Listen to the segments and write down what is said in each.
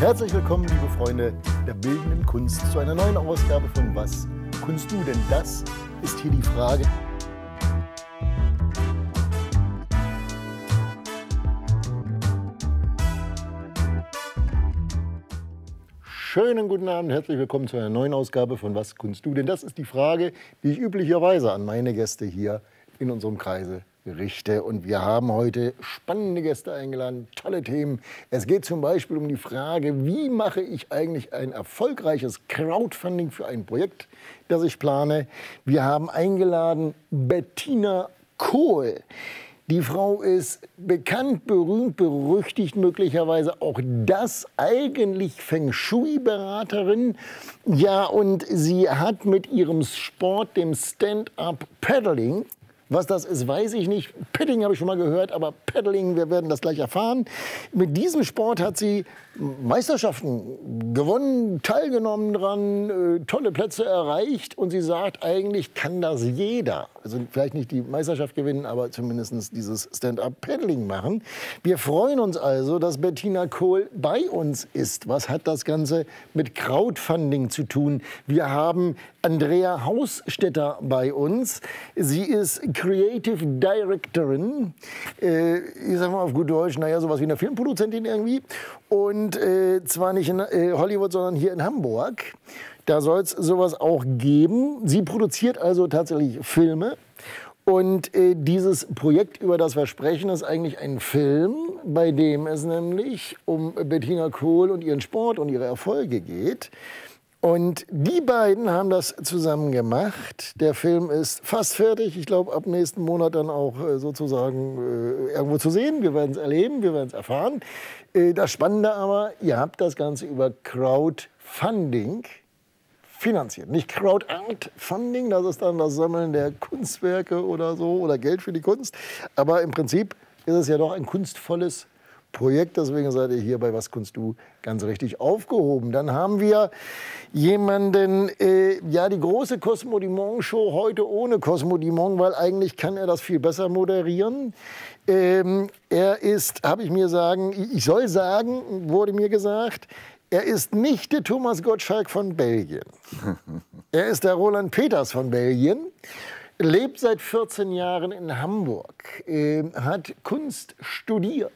Herzlich willkommen, liebe Freunde der bildenden Kunst, zu einer neuen Ausgabe von Was kunst du? Denn das ist hier die Frage. Schönen guten Abend, herzlich willkommen zu einer neuen Ausgabe von Was kunst du? Denn das ist die Frage, die ich üblicherweise an meine Gäste hier in unserem Kreise richte. Und wir haben heute spannende Gäste eingeladen, tolle Themen. Es geht zum Beispiel um die Frage, wie mache ich eigentlich ein erfolgreiches Crowdfunding für ein Projekt, das ich plane. Wir haben eingeladen Bettina Kohl. Die Frau ist bekannt, berühmt, berüchtigt, möglicherweise auch das eigentlich Feng Shui-Beraterin. Ja, und sie hat mit ihrem Sport, dem Stand-up-Paddling, was das ist, weiß ich nicht. Paddling habe ich schon mal gehört, aber Paddling, wir werden das gleich erfahren. Mit diesem Sport hat sie Meisterschaften gewonnen, teilgenommen dran, äh, tolle Plätze erreicht und sie sagt, eigentlich kann das jeder. Also vielleicht nicht die Meisterschaft gewinnen, aber zumindest dieses Stand-up-Paddling machen. Wir freuen uns also, dass Bettina Kohl bei uns ist. Was hat das Ganze mit Crowdfunding zu tun? Wir haben Andrea Hausstetter bei uns. Sie ist Creative Directorin, äh, ich sag mal auf gut Deutsch, naja, sowas wie eine Filmproduzentin irgendwie. Und äh, zwar nicht in äh, Hollywood, sondern hier in Hamburg. Da soll es sowas auch geben. Sie produziert also tatsächlich Filme. Und äh, dieses Projekt, über das wir sprechen, ist eigentlich ein Film, bei dem es nämlich um Bettina Kohl und ihren Sport und ihre Erfolge geht. Und die beiden haben das zusammen gemacht. Der Film ist fast fertig. Ich glaube, ab nächsten Monat dann auch äh, sozusagen äh, irgendwo zu sehen. Wir werden es erleben, wir werden es erfahren. Äh, das Spannende aber, ihr habt das Ganze über Crowdfunding finanziert. Nicht Crowdfunding, das ist dann das Sammeln der Kunstwerke oder so oder Geld für die Kunst. Aber im Prinzip ist es ja doch ein kunstvolles Projekt. Deswegen seid ihr hier bei Was Kunst Du ganz richtig aufgehoben. Dann haben wir jemanden, äh, ja, die große Cosmo Dimon Show heute ohne Cosmo Dimon, weil eigentlich kann er das viel besser moderieren. Ähm, er ist, habe ich mir sagen, ich soll sagen, wurde mir gesagt, er ist nicht der Thomas Gottschalk von Belgien. er ist der Roland Peters von Belgien lebt seit 14 Jahren in Hamburg, äh, hat Kunst studiert,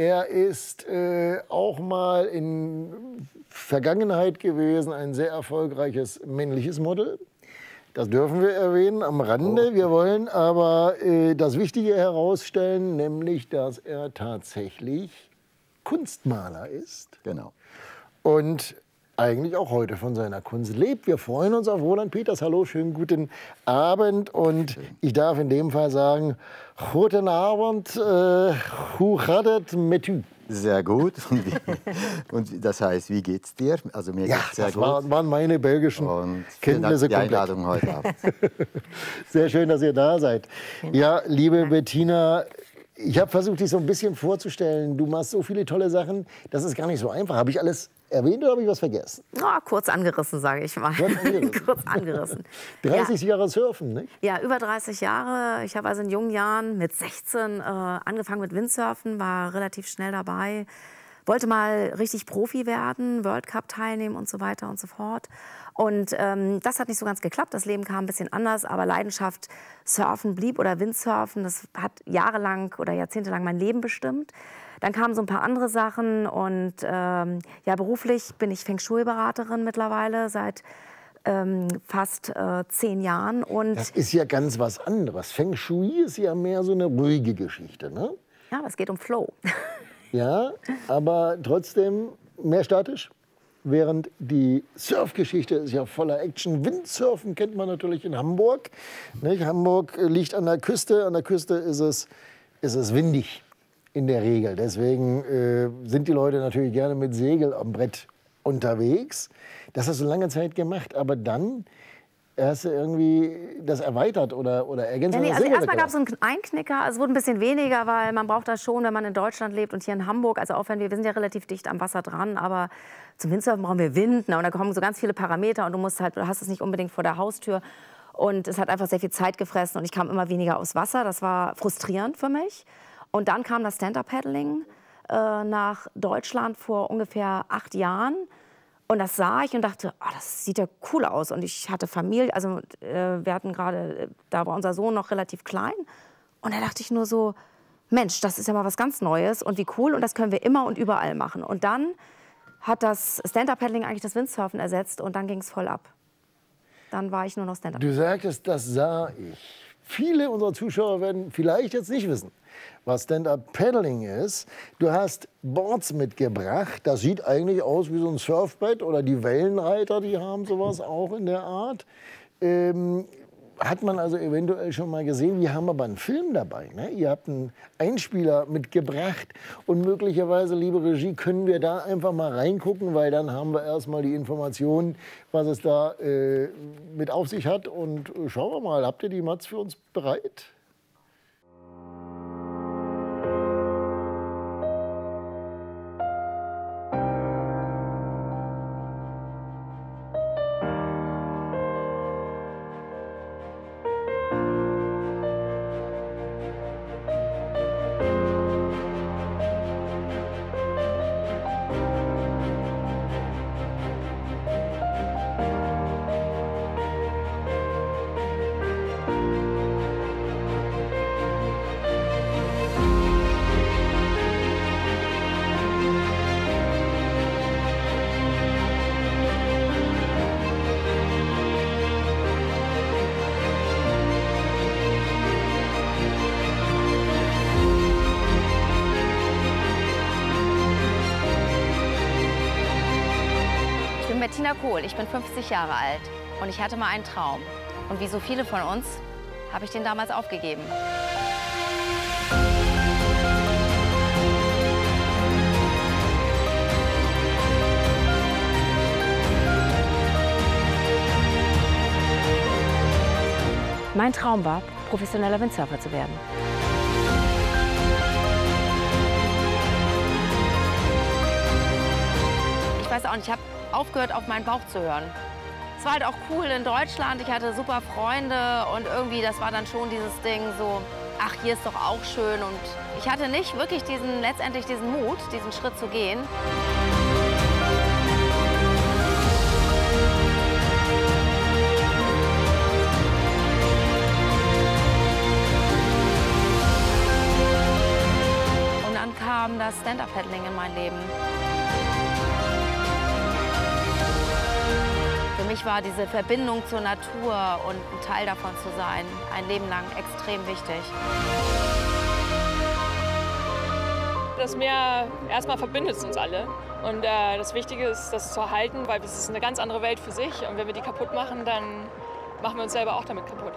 er ist äh, auch mal in Vergangenheit gewesen ein sehr erfolgreiches männliches Model. Das dürfen wir erwähnen am Rande. Oh. Wir wollen aber äh, das Wichtige herausstellen, nämlich, dass er tatsächlich Kunstmaler ist. Genau. Und eigentlich auch heute von seiner Kunst lebt. Wir freuen uns auf Roland Peters. Hallo, schönen guten Abend. Und ich darf in dem Fall sagen, guten Abend, äh, hoe gaat mit u? Sehr gut. Und das heißt, wie geht's dir? Also mir ja, geht's sehr das gut. War, waren meine belgischen Und Kenntnisse die Einladung heute Abend. sehr schön, dass ihr da seid. Ja, liebe Bettina, ich habe versucht, dich so ein bisschen vorzustellen. Du machst so viele tolle Sachen. Das ist gar nicht so einfach. Habe ich alles erwähnt oder habe ich was vergessen? Oh, kurz angerissen, sage ich mal. Kurz angerissen. kurz angerissen. 30 ja. Jahre Surfen, nicht? Ja, über 30 Jahre. Ich habe also in jungen Jahren mit 16 äh, angefangen mit Windsurfen, war relativ schnell dabei. Wollte mal richtig Profi werden, World Cup teilnehmen und so weiter und so fort. Und ähm, das hat nicht so ganz geklappt. Das Leben kam ein bisschen anders, aber Leidenschaft Surfen blieb oder Windsurfen, das hat jahrelang oder jahrzehntelang mein Leben bestimmt. Dann kamen so ein paar andere Sachen und ähm, ja, beruflich bin ich Feng Shui-Beraterin mittlerweile seit ähm, fast äh, zehn Jahren. Und das ist ja ganz was anderes. Feng Shui ist ja mehr so eine ruhige Geschichte, ne? Ja, aber es geht um Flow. ja, aber trotzdem mehr statisch? Während die Surfgeschichte ist ja voller Action. Windsurfen kennt man natürlich in Hamburg. Nicht? Hamburg liegt an der Küste. An der Küste ist es, ist es windig in der Regel. Deswegen äh, sind die Leute natürlich gerne mit Segel am Brett unterwegs. Das hast du lange Zeit gemacht, aber dann hast du irgendwie das erweitert oder, oder ergänzt? Ja, nee, also erstmal gab es einen Einknicker. Es wurde ein bisschen weniger, weil man braucht das schon, wenn man in Deutschland lebt und hier in Hamburg. Also auch wenn wir, wir sind ja relativ dicht am Wasser dran, aber zum Windsurfen brauchen wir Wind. Na, und da kommen so ganz viele Parameter und du musst halt, du hast es nicht unbedingt vor der Haustür. Und es hat einfach sehr viel Zeit gefressen und ich kam immer weniger aufs Wasser. Das war frustrierend für mich. Und dann kam das Stand-Up-Paddling. äh, nach Deutschland vor ungefähr acht Jahren. Und das sah ich und dachte, oh, das sieht ja cool aus. Und ich hatte Familie, also äh, wir hatten gerade, da war unser Sohn noch relativ klein. Und da dachte ich nur so, Mensch, das ist ja mal was ganz Neues und wie cool und das können wir immer und überall machen. Und dann hat das Stand-Up-Paddling eigentlich das Windsurfen ersetzt und dann ging es voll ab. Dann war ich nur noch Stand-Up. Du sagtest, das sah ich. Viele unserer Zuschauer werden vielleicht jetzt nicht wissen, was Stand-Up-Paddling ist. Du hast Boards mitgebracht. Das sieht eigentlich aus wie so ein Surfbrett oder die Wellenreiter, die haben sowas auch in der Art. Ähm, hat man also eventuell schon mal gesehen. Wir haben aber einen Film dabei. Ne? Ihr habt einen Einspieler mitgebracht. Und möglicherweise, liebe Regie, können wir da einfach mal reingucken, weil dann haben wir erstmal die Informationen, was es da äh, mit auf sich hat. Und äh, schauen wir mal, habt ihr die Mats für uns bereit? Kohl, ich bin 50 Jahre alt und ich hatte mal einen Traum. Und wie so viele von uns habe ich den damals aufgegeben. Mein Traum war, professioneller Windsurfer zu werden. Ich weiß auch nicht, ich habe aufgehört, auf meinen Bauch zu hören. Es war halt auch cool in Deutschland. Ich hatte super Freunde und irgendwie, das war dann schon dieses Ding so, ach, hier ist doch auch schön. Und ich hatte nicht wirklich diesen, letztendlich diesen Mut, diesen Schritt zu gehen. Und dann kam das Stand-Up-Paddling in mein Leben. Mich war diese Verbindung zur Natur und ein Teil davon zu sein, ein Leben lang extrem wichtig. Das Meer erstmal verbindet uns alle. Und äh, das Wichtige ist, das zu erhalten, weil es ist eine ganz andere Welt für sich. Und wenn wir die kaputt machen, dann machen wir uns selber auch damit kaputt.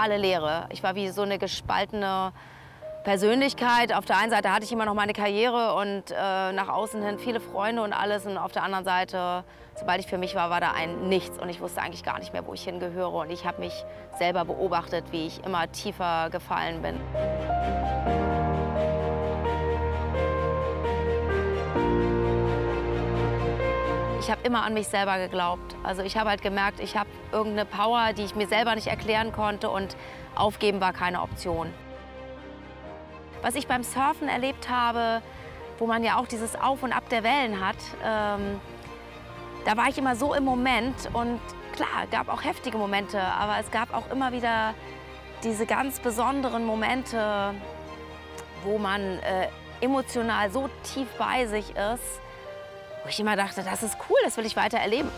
Totale Leere. Ich war wie so eine gespaltene Persönlichkeit. Auf der einen Seite hatte ich immer noch meine Karriere und äh, nach außen hin viele Freunde und alles. Und auf der anderen Seite, sobald ich für mich war, war da ein Nichts. Und ich wusste eigentlich gar nicht mehr, wo ich hingehöre. Und ich habe mich selber beobachtet, wie ich immer tiefer gefallen bin. Ich habe immer an mich selber geglaubt. Also ich habe halt gemerkt, ich habe irgendeine Power, die ich mir selber nicht erklären konnte und aufgeben war keine Option. Was ich beim Surfen erlebt habe, wo man ja auch dieses Auf und Ab der Wellen hat, ähm, da war ich immer so im Moment und klar, gab auch heftige Momente, aber es gab auch immer wieder diese ganz besonderen Momente, wo man äh, emotional so tief bei sich ist, wo ich immer dachte, das ist cool, das will ich weiter erleben.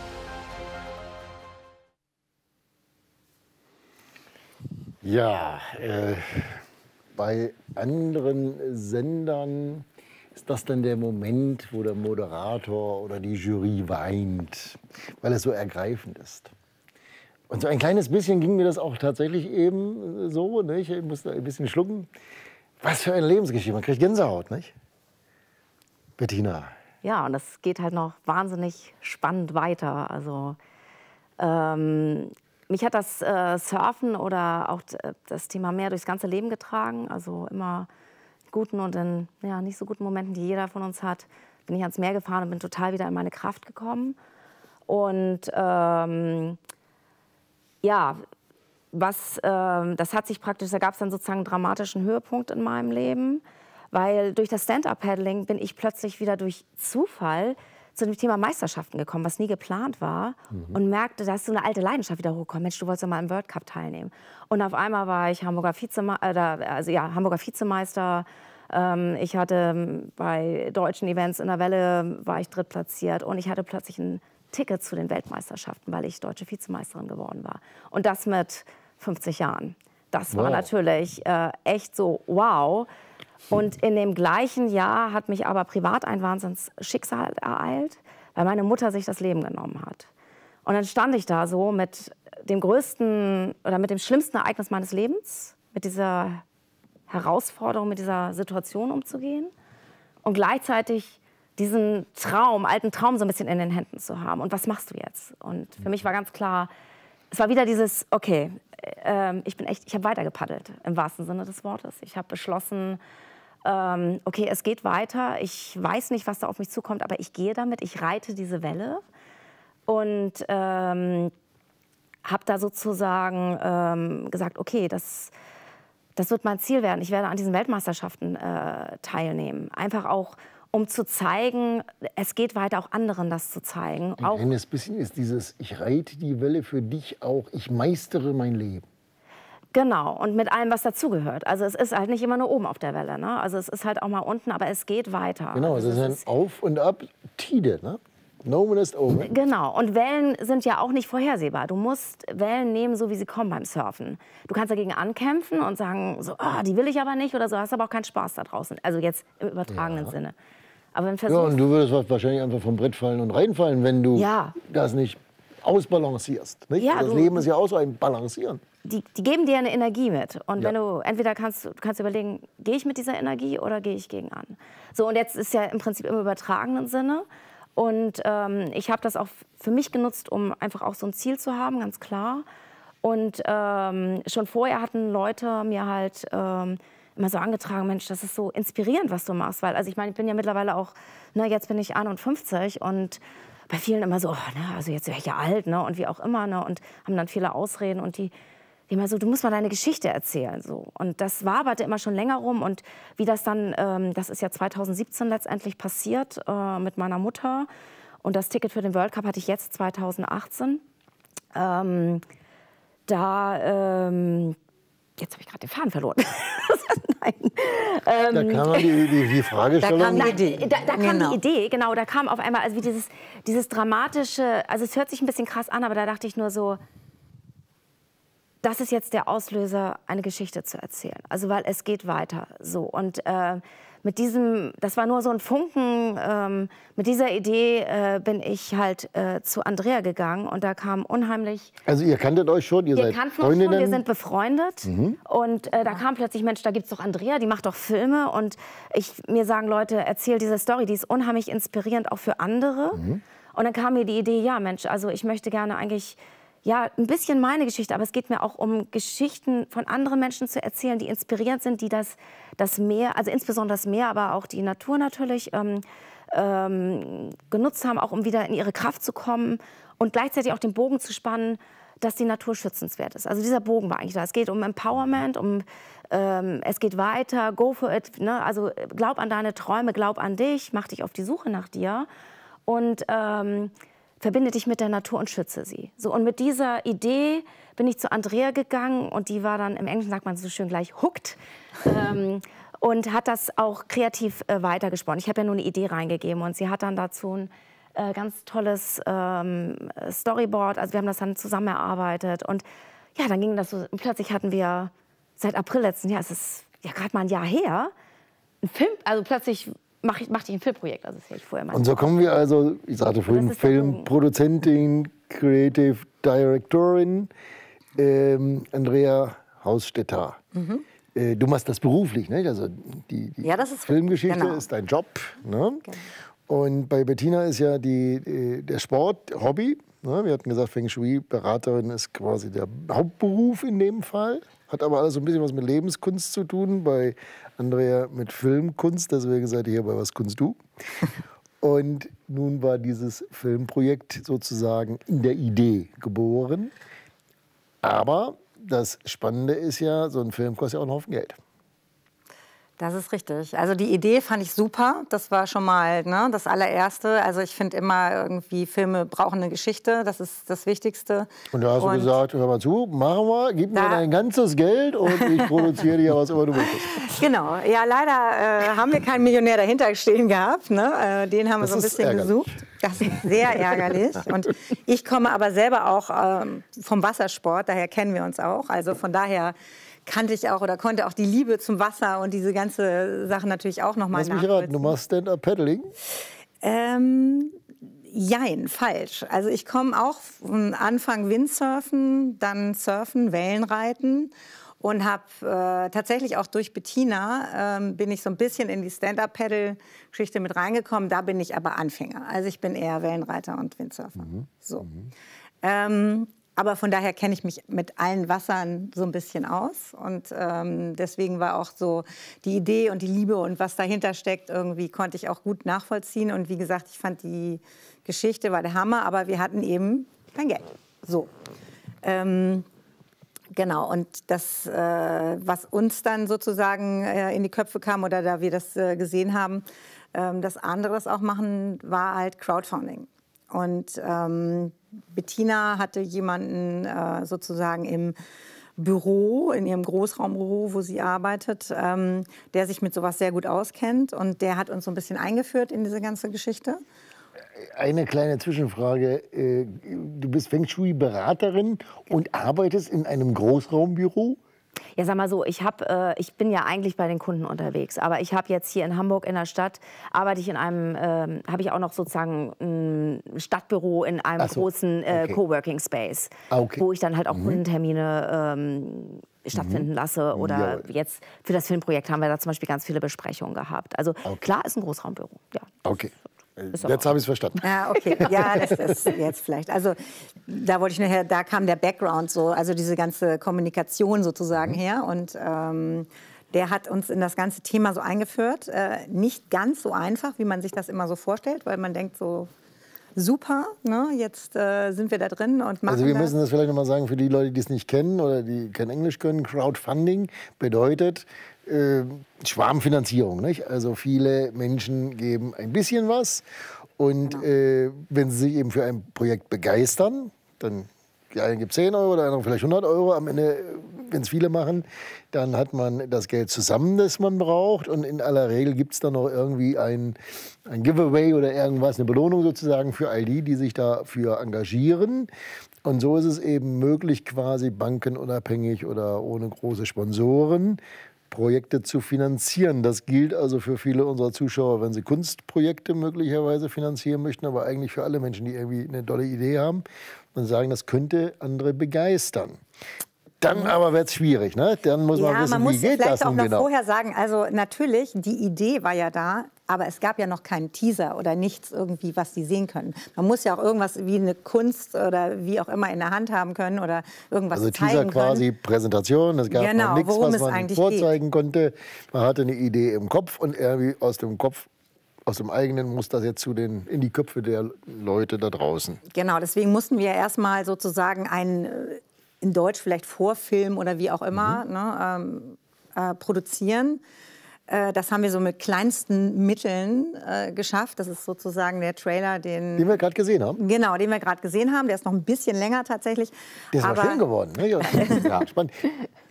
Ja, äh, bei anderen Sendern ist das dann der Moment, wo der Moderator oder die Jury weint, weil es so ergreifend ist. Und so ein kleines bisschen ging mir das auch tatsächlich eben so. Nicht? Ich musste ein bisschen schlucken. Was für eine Lebensgeschichte. Man kriegt Gänsehaut, nicht? Bettina, ja, und das geht halt noch wahnsinnig spannend weiter. Also ähm, mich hat das äh, Surfen oder auch das Thema Meer durchs ganze Leben getragen. Also immer guten und in ja, nicht so guten Momenten, die jeder von uns hat, bin ich ans Meer gefahren und bin total wieder in meine Kraft gekommen. Und ähm, ja, was, ähm, das hat sich praktisch, da gab es dann sozusagen einen dramatischen Höhepunkt in meinem Leben, weil durch das Stand-Up-Paddling bin ich plötzlich wieder durch Zufall zu dem Thema Meisterschaften gekommen, was nie geplant war mhm. und merkte, dass so eine alte Leidenschaft wieder hochkommt. Mensch, du wolltest ja mal im World Cup teilnehmen. Und auf einmal war ich Hamburger, Vizeme äh, also, ja, Hamburger Vizemeister. Ähm, ich hatte ähm, bei deutschen Events in der Welle war ich drittplatziert und ich hatte plötzlich ein Ticket zu den Weltmeisterschaften, weil ich deutsche Vizemeisterin geworden war. Und das mit 50 Jahren. Das war wow. natürlich äh, echt so wow. Und in dem gleichen Jahr hat mich aber privat ein Wahnsinnsschicksal ereilt, weil meine Mutter sich das Leben genommen hat. Und dann stand ich da so mit dem größten oder mit dem schlimmsten Ereignis meines Lebens, mit dieser Herausforderung, mit dieser Situation umzugehen und gleichzeitig diesen Traum, alten Traum so ein bisschen in den Händen zu haben. Und was machst du jetzt? Und für mich war ganz klar, es war wieder dieses, okay, äh, ich bin echt, ich habe weiter gepaddelt im wahrsten Sinne des Wortes. Ich habe beschlossen, ähm, okay, es geht weiter. Ich weiß nicht, was da auf mich zukommt, aber ich gehe damit. Ich reite diese Welle und ähm, habe da sozusagen ähm, gesagt, okay, das, das wird mein Ziel werden. Ich werde an diesen Weltmeisterschaften äh, teilnehmen. Einfach auch, um zu zeigen, es geht weiter, auch anderen das zu zeigen. Ein kleines bisschen ist dieses, ich reite die Welle für dich auch, ich meistere mein Leben. Genau, und mit allem, was dazugehört. Also es ist halt nicht immer nur oben auf der Welle. Ne? Also es ist halt auch mal unten, aber es geht weiter. Genau, also es ist ein Auf und Ab, Tide. Ne? No man is over. Genau, und Wellen sind ja auch nicht vorhersehbar. Du musst Wellen nehmen, so wie sie kommen beim Surfen. Du kannst dagegen ankämpfen und sagen, so, oh, die will ich aber nicht oder so, hast aber auch keinen Spaß da draußen. Also jetzt im übertragenen ja. Sinne. Aber wenn ja, und du würdest wahrscheinlich einfach vom Brett fallen und reinfallen, wenn du ja. das nicht ausbalancierst. Nicht? Ja, das Leben ist ja auch so ein Balancieren die, die geben dir eine Energie mit. Und ja. wenn du entweder kannst, kannst du überlegen, gehe ich mit dieser Energie oder gehe ich gegen an. So, und jetzt ist ja im Prinzip im übertragenen Sinne. Und ähm, ich habe das auch für mich genutzt, um einfach auch so ein Ziel zu haben, ganz klar. Und ähm, schon vorher hatten Leute mir halt ähm, immer so angetragen, Mensch, das ist so inspirierend, was du machst. Weil, also ich meine, ich bin ja mittlerweile auch, ne, jetzt bin ich 51 und bei vielen immer so, oh, ne, also jetzt wäre ich ja alt, ne, und wie auch immer, ne, und haben dann viele Ausreden und die immer so, du musst mal deine Geschichte erzählen. So. Und das waberte immer schon länger rum. Und wie das dann, ähm, das ist ja 2017 letztendlich passiert äh, mit meiner Mutter. Und das Ticket für den World Cup hatte ich jetzt 2018. Ähm, da, ähm, jetzt habe ich gerade den Faden verloren. Nein. Ähm, da kam die, die, die Fragestellung. Da kam, die Idee. Da, da kam genau. die Idee, genau. Da kam auf einmal, also wie dieses, dieses dramatische, also es hört sich ein bisschen krass an, aber da dachte ich nur so, das ist jetzt der Auslöser, eine Geschichte zu erzählen. Also weil es geht weiter so. Und äh, mit diesem, das war nur so ein Funken, ähm, mit dieser Idee äh, bin ich halt äh, zu Andrea gegangen und da kam unheimlich... Also ihr kanntet euch schon, ihr wir seid Freundinnen? Schon, wir sind befreundet mhm. und äh, da kam plötzlich, Mensch, da gibt es doch Andrea, die macht doch Filme und ich, mir sagen Leute, erzähl diese Story, die ist unheimlich inspirierend auch für andere. Mhm. Und dann kam mir die Idee, ja Mensch, also ich möchte gerne eigentlich ja, ein bisschen meine Geschichte, aber es geht mir auch um Geschichten von anderen Menschen zu erzählen, die inspirierend sind, die das, das Meer, also insbesondere das Meer, aber auch die Natur natürlich ähm, ähm, genutzt haben, auch um wieder in ihre Kraft zu kommen und gleichzeitig auch den Bogen zu spannen, dass die Natur schützenswert ist. Also dieser Bogen war eigentlich da. Es geht um Empowerment, um ähm, es geht weiter, go for it. Ne? Also glaub an deine Träume, glaub an dich, mach dich auf die Suche nach dir und ähm, verbinde dich mit der Natur und schütze sie. So, und mit dieser Idee bin ich zu Andrea gegangen und die war dann, im Englischen sagt man so schön gleich, hooked. ähm, und hat das auch kreativ äh, weitergesponnen. Ich habe ja nur eine Idee reingegeben und sie hat dann dazu ein äh, ganz tolles ähm, Storyboard. Also wir haben das dann zusammen erarbeitet und ja, dann ging das so. Und plötzlich hatten wir seit April letzten Jahres, es ist ja gerade mal ein Jahr her, ein Film. Also plötzlich mache ich, mach ich ein Filmprojekt. Also das ich vorher mal. Und so kommen wir also, ich sagte vorhin, Filmproduzentin, Creative Directorin, ähm, Andrea Hausstetter. Mhm. Äh, du machst das beruflich, ne? Also die, die ja, ist, Filmgeschichte genau. ist dein Job. Ne? Genau. Und bei Bettina ist ja die, die der Sport Hobby. Ne? Wir hatten gesagt, Feng Shui-Beraterin ist quasi der Hauptberuf in dem Fall. Hat aber alles so ein bisschen was mit Lebenskunst zu tun. Bei Andrea mit Filmkunst, deswegen seid ihr hier bei Was Kunst du? Und nun war dieses Filmprojekt sozusagen in der Idee geboren. Aber das Spannende ist ja, so ein Film kostet ja auch einen Haufen Geld. Das ist richtig. Also die Idee fand ich super. Das war schon mal ne, das allererste. Also ich finde immer irgendwie Filme brauchen eine Geschichte. Das ist das Wichtigste. Und da hast Und du gesagt, hör mal zu, machen wir, gib mir dein ganzes Geld und ich produziere dir was immer du möchtest. Genau. Ja, leider äh, haben wir keinen Millionär dahinter stehen gehabt. Ne? Äh, den haben wir Das so ein bisschen ärgerlich. gesucht. Das ist sehr ärgerlich. Und ich komme aber selber auch ähm, vom Wassersport. Daher kennen wir uns auch. Also von daher kannte ich auch oder konnte auch die Liebe zum Wasser und diese ganze Sache natürlich auch noch mal Lass mich raten, du machst Stand-Up-Paddling. Ähm, jein, falsch. Also ich komme auch von Anfang Windsurfen, dann Surfen, Wellenreiten und habe äh, tatsächlich auch durch Bettina ähm, bin ich so ein bisschen in die Stand-Up-Paddle-Geschichte mit reingekommen. Da bin ich aber Anfänger. Also ich bin eher Wellenreiter und Windsurfer. So. Ähm, aber von daher kenne ich mich mit allen Wassern so ein bisschen aus. Und ähm, deswegen war auch so die Idee und die Liebe und was dahinter steckt, irgendwie konnte ich auch gut nachvollziehen. Und wie gesagt, ich fand die Geschichte war der Hammer, aber wir hatten eben kein Geld. So. Ähm, Genau, und das, äh, was uns dann sozusagen äh, in die Köpfe kam oder da wir das äh, gesehen haben, ähm, das andere das auch machen, war halt Crowdfunding. Und ähm, Bettina hatte jemanden äh, sozusagen im Büro, in ihrem Großraumbüro, wo sie arbeitet, ähm, der sich mit sowas sehr gut auskennt. Und der hat uns so ein bisschen eingeführt in diese ganze Geschichte. Eine kleine Zwischenfrage. Äh, Du bist Feng Shui-Beraterin und arbeitest in einem Großraumbüro? Ja, sag mal so, ich, hab, äh, ich bin ja eigentlich bei den Kunden unterwegs, aber ich habe jetzt hier in Hamburg in der Stadt, arbeite ich in einem, ähm, habe ich auch noch sozusagen ein Stadtbüro in einem so, großen äh, okay. Coworking Space, Ah, okay. wo ich dann halt auch Kundentermine ähm, stattfinden lasse. Oder Jawohl. jetzt für das Filmprojekt haben wir da zum Beispiel ganz viele Besprechungen gehabt. Also klar ist ein Großraumbüro, ja. Okay. Jetzt habe ich es verstanden. Ja, okay. Ja, das ist jetzt vielleicht. Also da wollte ich nachher, da kam der Background so, also diese ganze Kommunikation sozusagen her. Und ähm, der hat uns in das ganze Thema so eingeführt. Äh, nicht ganz so einfach, wie man sich das immer so vorstellt, weil man denkt so, super, ne? jetzt äh, sind wir da drin und machen Also wir das. müssen das vielleicht noch mal sagen für die Leute, die es nicht kennen oder die kein Englisch können. Crowdfunding bedeutet äh, Schwarmfinanzierung. Nicht? Also viele Menschen geben ein bisschen was und Genau. äh, wenn sie sich eben für ein Projekt begeistern, dann die einen gibt 10 Euro, der andere vielleicht 100 Euro. Am Ende, wenn es viele machen, dann hat man das Geld zusammen, das man braucht. Und in aller Regel gibt es dann noch irgendwie ein, ein Giveaway oder irgendwas, eine Belohnung sozusagen für all die, die sich dafür engagieren. Und so ist es eben möglich, quasi bankenunabhängig oder ohne große Sponsoren Projekte zu finanzieren. Das gilt also für viele unserer Zuschauer, wenn sie Kunstprojekte möglicherweise finanzieren möchten, aber eigentlich für alle Menschen, die irgendwie eine tolle Idee haben und sagen, das könnte andere begeistern. Dann aber wird es schwierig, ne? Dann muss man ja, wissen, man wie muss geht vielleicht das auch noch genau. vorher sagen, also natürlich, die Idee war ja da, aber es gab ja noch keinen Teaser oder nichts irgendwie, was die sehen können. Man muss ja auch irgendwas wie eine Kunst oder wie auch immer in der Hand haben können oder irgendwas Also zeigen Teaser quasi können. Präsentation, es gab Genau, noch nichts, was man vorzeigen konnte. Man hatte eine Idee im Kopf und irgendwie aus dem Kopf, aus dem eigenen muss das jetzt zu den, in die Köpfe der Leute da draußen. Genau, deswegen mussten wir erstmal sozusagen einen, äh, in Deutsch vielleicht Vorfilm oder wie auch immer, Mhm. ne, ähm, äh, produzieren. Äh, Das haben wir so mit kleinsten Mitteln äh, geschafft. Das ist sozusagen der Trailer, den Den wir gerade gesehen haben. Genau, den wir gerade gesehen haben. Der ist noch ein bisschen länger tatsächlich. Der ist aber schön geworden. Ne? Ja, spannend.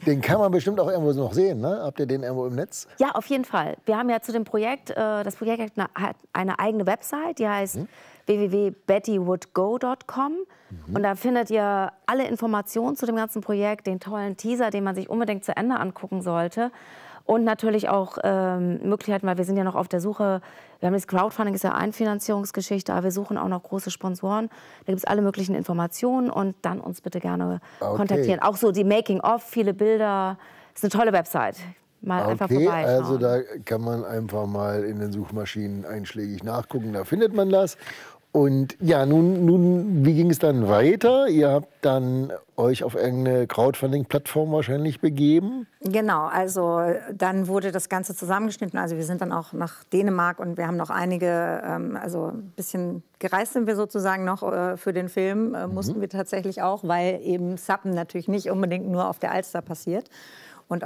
Den kann man bestimmt auch irgendwo noch sehen. Ne? Habt ihr den irgendwo im Netz? Ja, auf jeden Fall. Wir haben ja zu dem Projekt, äh, das Projekt hat eine, hat eine eigene Website, die heißt www.bettywoodgo.com. Und da findet ihr alle Informationen zu dem ganzen Projekt, den tollen Teaser, den man sich unbedingt zu Ende angucken sollte. Und natürlich auch ähm, Möglichkeiten, weil wir sind ja noch auf der Suche, wir haben das Crowdfunding, ist ja eine Finanzierungsgeschichte, aber wir suchen auch noch große Sponsoren. Da gibt es alle möglichen Informationen und dann uns bitte gerne Okay. kontaktieren. Auch so die Making-of, viele Bilder. Ist eine tolle Website. Mal einfach Okay, vorbei. also da kann man einfach mal in den Suchmaschinen einschlägig nachgucken. Da findet man das. Und ja, nun, nun, wie ging es dann weiter? Ihr habt dann euch auf irgendeine Crowdfunding-Plattform wahrscheinlich begeben. Genau, also dann wurde das Ganze zusammengeschnitten. Also wir sind dann auch nach Dänemark und wir haben noch einige, ähm, also ein bisschen gereist sind wir sozusagen noch äh, für den Film, äh, mussten wir tatsächlich auch, weil eben Sappen natürlich nicht unbedingt nur auf der Alster passiert.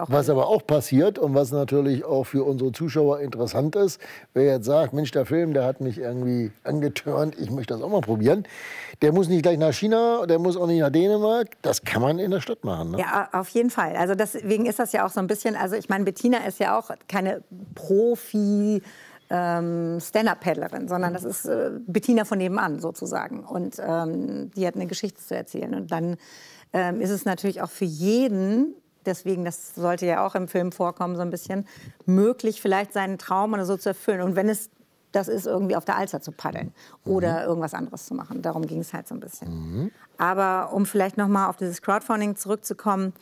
Was aber auch passiert und was natürlich auch für unsere Zuschauer interessant ist, wer jetzt sagt, Mensch, der Film, der hat mich irgendwie angetörnt, ich möchte das auch mal probieren, der muss nicht gleich nach China, der muss auch nicht nach Dänemark, das kann man in der Stadt machen. Ne? Ja, auf jeden Fall. Also deswegen ist das ja auch so ein bisschen, also ich meine, Bettina ist ja auch keine Profi- ähm, Stand-Up-Paddlerin, sondern das ist äh, Bettina von nebenan sozusagen. Und ähm, die hat eine Geschichte zu erzählen. Und dann ähm, ist es natürlich auch für jeden deswegen, das sollte ja auch im Film vorkommen, so ein bisschen, möglich, vielleicht seinen Traum oder so zu erfüllen. Und wenn es das ist, irgendwie auf der Alster zu paddeln oder mhm. irgendwas anderes zu machen. Darum ging es halt so ein bisschen. Mhm. Aber um vielleicht noch mal auf dieses Crowdfunding zurückzukommen,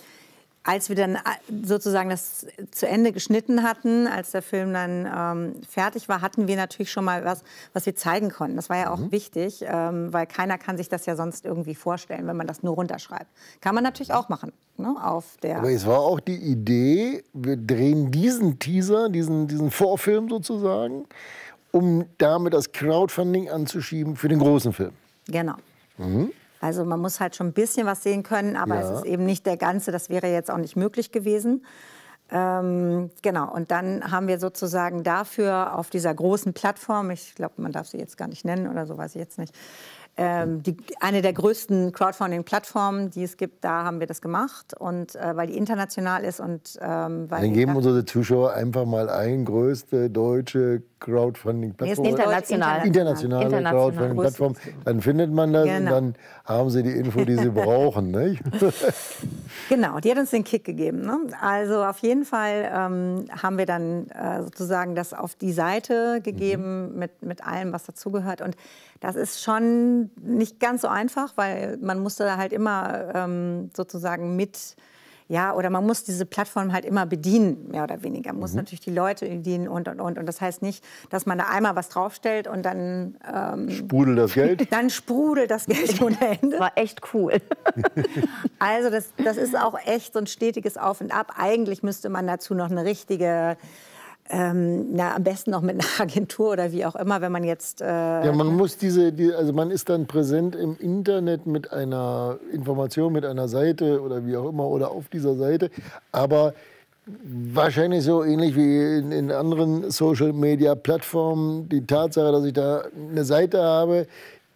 als wir dann äh, sozusagen das zu Ende geschnitten hatten, als der Film dann ähm, fertig war, hatten wir natürlich schon mal was, was wir zeigen konnten. Das war ja auch mhm. wichtig, ähm, weil keiner kann sich das ja sonst irgendwie vorstellen, wenn man das nur runterschreibt. Kann man natürlich auch machen. Ne, auf der Aber es war auch die Idee, wir drehen diesen Teaser, diesen, diesen Vorfilm sozusagen, um damit das Crowdfunding anzuschieben für den großen Film. Genau. Mhm. Also man muss halt schon ein bisschen was sehen können, aber ja. es ist eben nicht der ganze, das wäre jetzt auch nicht möglich gewesen. Ähm, genau, und dann haben wir sozusagen dafür auf dieser großen Plattform, ich glaube, man darf sie jetzt gar nicht nennen oder so, weiß ich jetzt nicht, ähm, die, eine der größten Crowdfunding-Plattformen, die es gibt, da haben wir das gemacht. Und äh, weil die international ist und ähm, weil. Dann geben unsere Zuschauer einfach mal ein größte deutsche Crowdfunding-Plattform. International. Internationale international. Crowdfunding-Plattform. Dann findet man das genau. und dann haben sie die Info, die sie brauchen. Nicht? genau, die hat uns den Kick gegeben. Ne? Also auf jeden Fall ähm, haben wir dann äh, sozusagen das auf die Seite gegeben mhm. mit, mit allem, was dazugehört. Und das ist schon nicht ganz so einfach, weil man musste halt immer ähm, sozusagen mit ja, oder man muss diese Plattform halt immer bedienen, mehr oder weniger. Man muss mhm. natürlich die Leute bedienen und, und, und. Und das heißt nicht, dass man da einmal was draufstellt und dann... Ähm, sprudelt das Geld? Dann sprudelt das Geld ohne Ende. War echt cool. also das, das ist auch echt so ein stetiges Auf und Ab. Eigentlich müsste man dazu noch eine richtige ähm, na, am besten noch mit einer Agentur oder wie auch immer, wenn man jetzt. Äh ja, man muss diese, die, also man ist dann präsent im Internet mit einer Information, mit einer Seite oder wie auch immer oder auf dieser Seite, aber wahrscheinlich so ähnlich wie in, in anderen Social Media Plattformen. Die Tatsache, dass ich da eine Seite habe,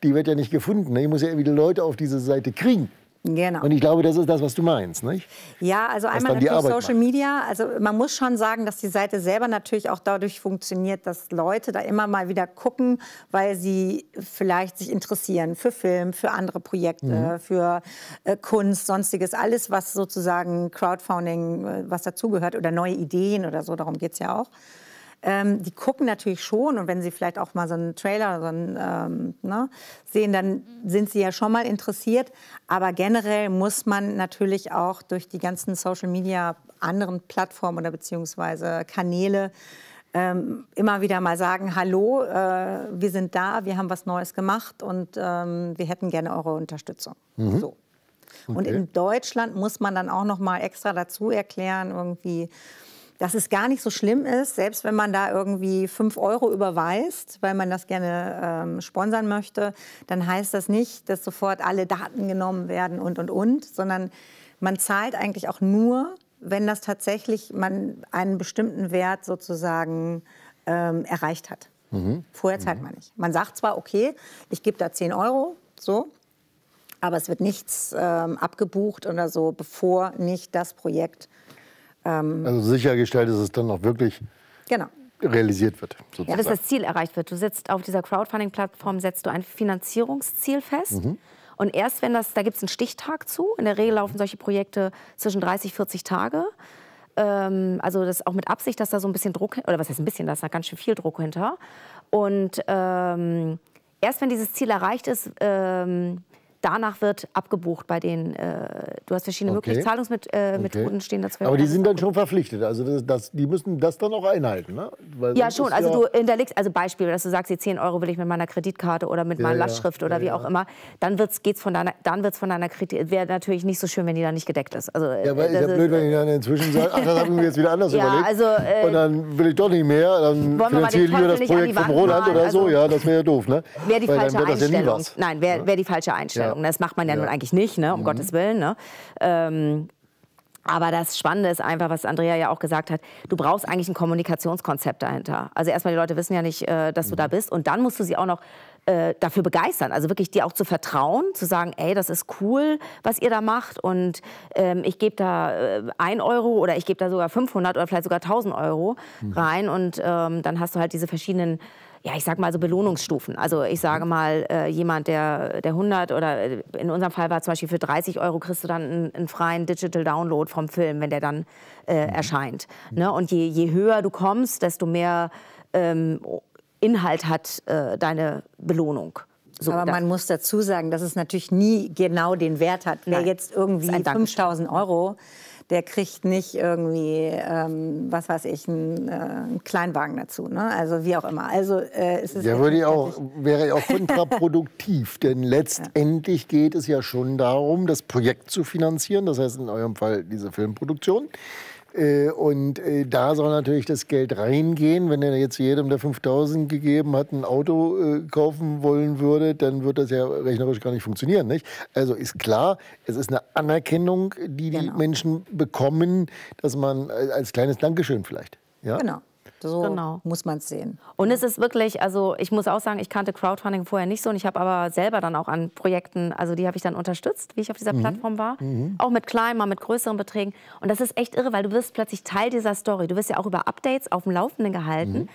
die wird ja nicht gefunden. Ich muss ja irgendwie die Leute auf diese Seite kriegen. Genau. Und ich glaube, das ist das, was du meinst, nicht? Ja, also einmal natürlich Social macht. Media. Also man muss schon sagen, dass die Seite selber natürlich auch dadurch funktioniert, dass Leute da immer mal wieder gucken, weil sie vielleicht sich interessieren für Film, für andere Projekte, mhm. für äh, Kunst, sonstiges, alles, was sozusagen Crowdfunding, äh, was dazugehört oder neue Ideen oder so, darum geht es ja auch. Ähm, die gucken natürlich schon und wenn sie vielleicht auch mal so einen Trailer so einen, ähm, ne, sehen, dann sind sie ja schon mal interessiert. Aber generell muss man natürlich auch durch die ganzen Social Media anderen Plattformen oder beziehungsweise Kanäle ähm, immer wieder mal sagen, hallo, äh, wir sind da, wir haben was Neues gemacht und ähm, wir hätten gerne eure Unterstützung. Mhm. So. Okay. Und in Deutschland muss man dann auch noch mal extra dazu erklären, irgendwie, dass es gar nicht so schlimm ist, selbst wenn man da irgendwie 5 Euro überweist, weil man das gerne ähm, sponsern möchte, dann heißt das nicht, dass sofort alle Daten genommen werden und, und, und, sondern man zahlt eigentlich auch nur, wenn das tatsächlich man einen bestimmten Wert sozusagen ähm, erreicht hat. Mhm. Vorher zahlt mhm. man nicht. Man sagt zwar, okay, ich gebe da 10 Euro, so, aber es wird nichts ähm, abgebucht oder so, bevor nicht das Projekt ähm, also sichergestellt ist es dann auch wirklich genau. realisiert wird. Sozusagen. Ja, dass das Ziel erreicht wird. Du setzt auf dieser Crowdfunding-Plattform setzt du ein Finanzierungsziel fest. Mhm. Und erst wenn das, da gibt es einen Stichtag zu. In der Regel laufen solche Projekte zwischen 30, 40 Tage. Ähm, also das auch mit Absicht, dass da so ein bisschen Druck, oder was heißt ein bisschen, da ist da ganz schön viel Druck hinter. Und ähm, erst wenn dieses Ziel erreicht ist, ähm, danach wird abgebucht bei den, äh, du hast verschiedene Okay. mögliche Zahlungsmethoden äh, Okay. stehen dazu. Aber die sind dann schon verpflichtet. Also das, das, die müssen das dann auch einhalten. Ne? Weil Ja, schon. ist Also ja- du hinterlegst, also Beispiel, dass du sagst, die 10 Euro will ich mit meiner Kreditkarte oder mit Ja, meiner ja. Lastschrift oder Ja, wie ja. auch immer, dann wird's, geht's von deiner, dann wird's von deiner Kredit, wäre natürlich nicht so schön, wenn die dann nicht gedeckt ist. Also, Ja, weil ist das ja blöd, wenn ich dann inzwischen sage, ach, das habe ich mir jetzt wieder anders Ja, überlegt. also, äh, und dann will ich doch nicht mehr, dann wir finanziere ich lieber das Projekt vom Roland oder so. Also- Ja, das wäre ja doof, ne? Wäre die Weil falsche wird Einstellung. Nein, wäre wär die falsche Einstellung. Mhm. Das macht man ja, nun eigentlich nicht, ne? um Gottes Willen. Ne? Ähm, aber das Spannende ist einfach, was Andrea ja auch gesagt hat, du brauchst eigentlich ein Kommunikationskonzept dahinter. Also erstmal, die Leute wissen ja nicht, äh, dass du da bist. Und dann musst du sie auch noch äh, dafür begeistern. Also wirklich dir auch zu vertrauen, zu sagen, ey, das ist cool, was ihr da macht. Und ähm, ich gebe da äh, 1 Euro oder ich gebe da sogar 500 oder vielleicht sogar 1000 Euro rein. Und ähm, dann hast du halt diese verschiedenen ja, ich sag mal so Belohnungsstufen. Also ich sage mal, äh, jemand, der, der 100 oder äh, in unserem Fall war zum Beispiel für 30 Euro kriegst du dann einen, einen freien Digital Download vom Film, wenn der dann äh, erscheint. Ne? Und je, je höher du kommst, desto mehr ähm, Inhalt hat äh, deine Belohnung. So, Aber man muss dazu sagen, dass es natürlich nie genau den Wert hat. Wer Nein, jetzt irgendwie ein Dankeschön. 5000 Euro, der kriegt nicht irgendwie, ähm, was weiß ich, einen, äh, einen Kleinwagen dazu. Ne? Also wie auch immer. Also äh, es ist Ja, würde ich auch, wäre ja auch kontraproduktiv, denn letztendlich geht es ja schon darum, das Projekt zu finanzieren, das heißt in eurem Fall diese Filmproduktion. Äh, Und äh, da soll natürlich das Geld reingehen. Wenn er jetzt jedem, der 5000 gegeben hat, ein Auto äh, kaufen wollen würde, dann wird das ja rechnerisch gar nicht funktionieren. Nicht? Also ist klar, es ist eine Anerkennung, die die Genau. Menschen bekommen, dass man als kleines Dankeschön vielleicht. Ja? Genau. So Genau. muss man es sehen. Und es ist wirklich, also ich muss auch sagen, ich kannte Crowdfunding vorher nicht so und ich habe aber selber dann auch an Projekten, also die habe ich dann unterstützt, wie ich auf dieser Plattform war. Auch mit kleinen, mal mit größeren Beträgen. Und das ist echt irre, weil du wirst plötzlich Teil dieser Story. Du wirst ja auch über Updates auf dem Laufenden gehalten.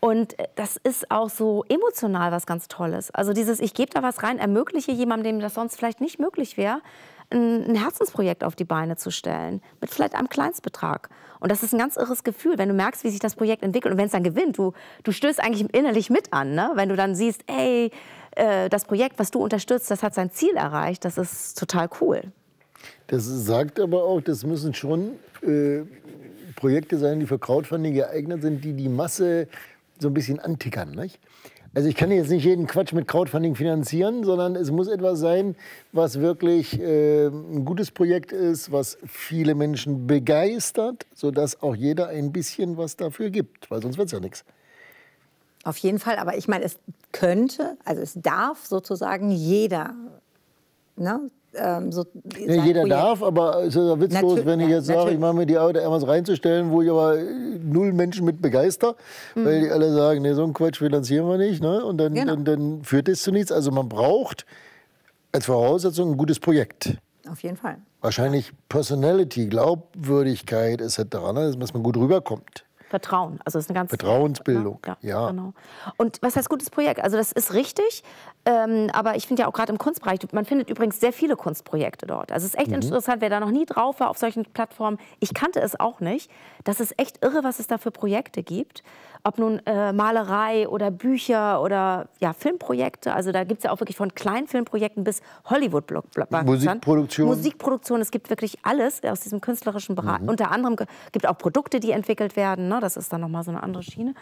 Und äh, das ist auch so emotional was ganz Tolles. Also dieses, ich gebe da was rein, ermögliche jemandem, dem das sonst vielleicht nicht möglich wäre, ein, ein Herzensprojekt auf die Beine zu stellen. Mit vielleicht einem Kleinstbetrag. Und das ist ein ganz irres Gefühl, wenn du merkst, wie sich das Projekt entwickelt. Und wenn es dann gewinnt, du, du stößt eigentlich innerlich mit an. Ne? Wenn du dann siehst, ey, äh, das Projekt, was du unterstützt, das hat sein Ziel erreicht. Das ist total cool. Das sagt aber auch, das müssen schon äh, Projekte sein, die für Crowdfunding geeignet sind, die die Masse so ein bisschen antickern. Nicht? Also ich kann jetzt nicht jeden Quatsch mit Crowdfunding finanzieren, sondern es muss etwas sein, was wirklich äh, ein gutes Projekt ist, was viele Menschen begeistert, sodass auch jeder ein bisschen was dafür gibt, weil sonst wird es ja nichts. Auf jeden Fall, aber ich meine, es könnte, also es darf sozusagen jeder. Ne? Ähm, so Ja, jeder Projekt- darf, aber es ist ja witzlos, Natürlich, wenn ich jetzt sage, ich mache mir die Arbeit, irgendwas reinzustellen, wo ich aber null Menschen mit begeister, Mhm. weil die alle sagen, nee, so einen Quatsch finanzieren wir nicht. Ne? Und dann, Genau. dann, dann führt das zu nichts. Also man braucht als Voraussetzung ein gutes Projekt. Auf jeden Fall. Wahrscheinlich Personality, Glaubwürdigkeit etc., ne? dass man gut rüberkommt. Vertrauen. Also das ist eine ganz Vertrauensbildung, Ja, ja. Genau. Und was heißt gutes Projekt? Also das ist richtig, ähm, aber ich finde ja auch gerade im Kunstbereich, man findet übrigens sehr viele Kunstprojekte dort. Also es ist echt interessant, wer da noch nie drauf war auf solchen Plattformen. Ich kannte es auch nicht. Das ist echt irre, was es da für Projekte gibt. Ob nun äh, Malerei oder Bücher oder ja, Filmprojekte. Also da gibt es ja auch wirklich von kleinen Filmprojekten bis Hollywood-Blockbustern. Musikproduktion. Musikproduktion. Es gibt wirklich alles aus diesem künstlerischen Bereich. Unter anderem gibt es auch Produkte, die entwickelt werden. Ne? Das ist dann nochmal so eine andere Schiene.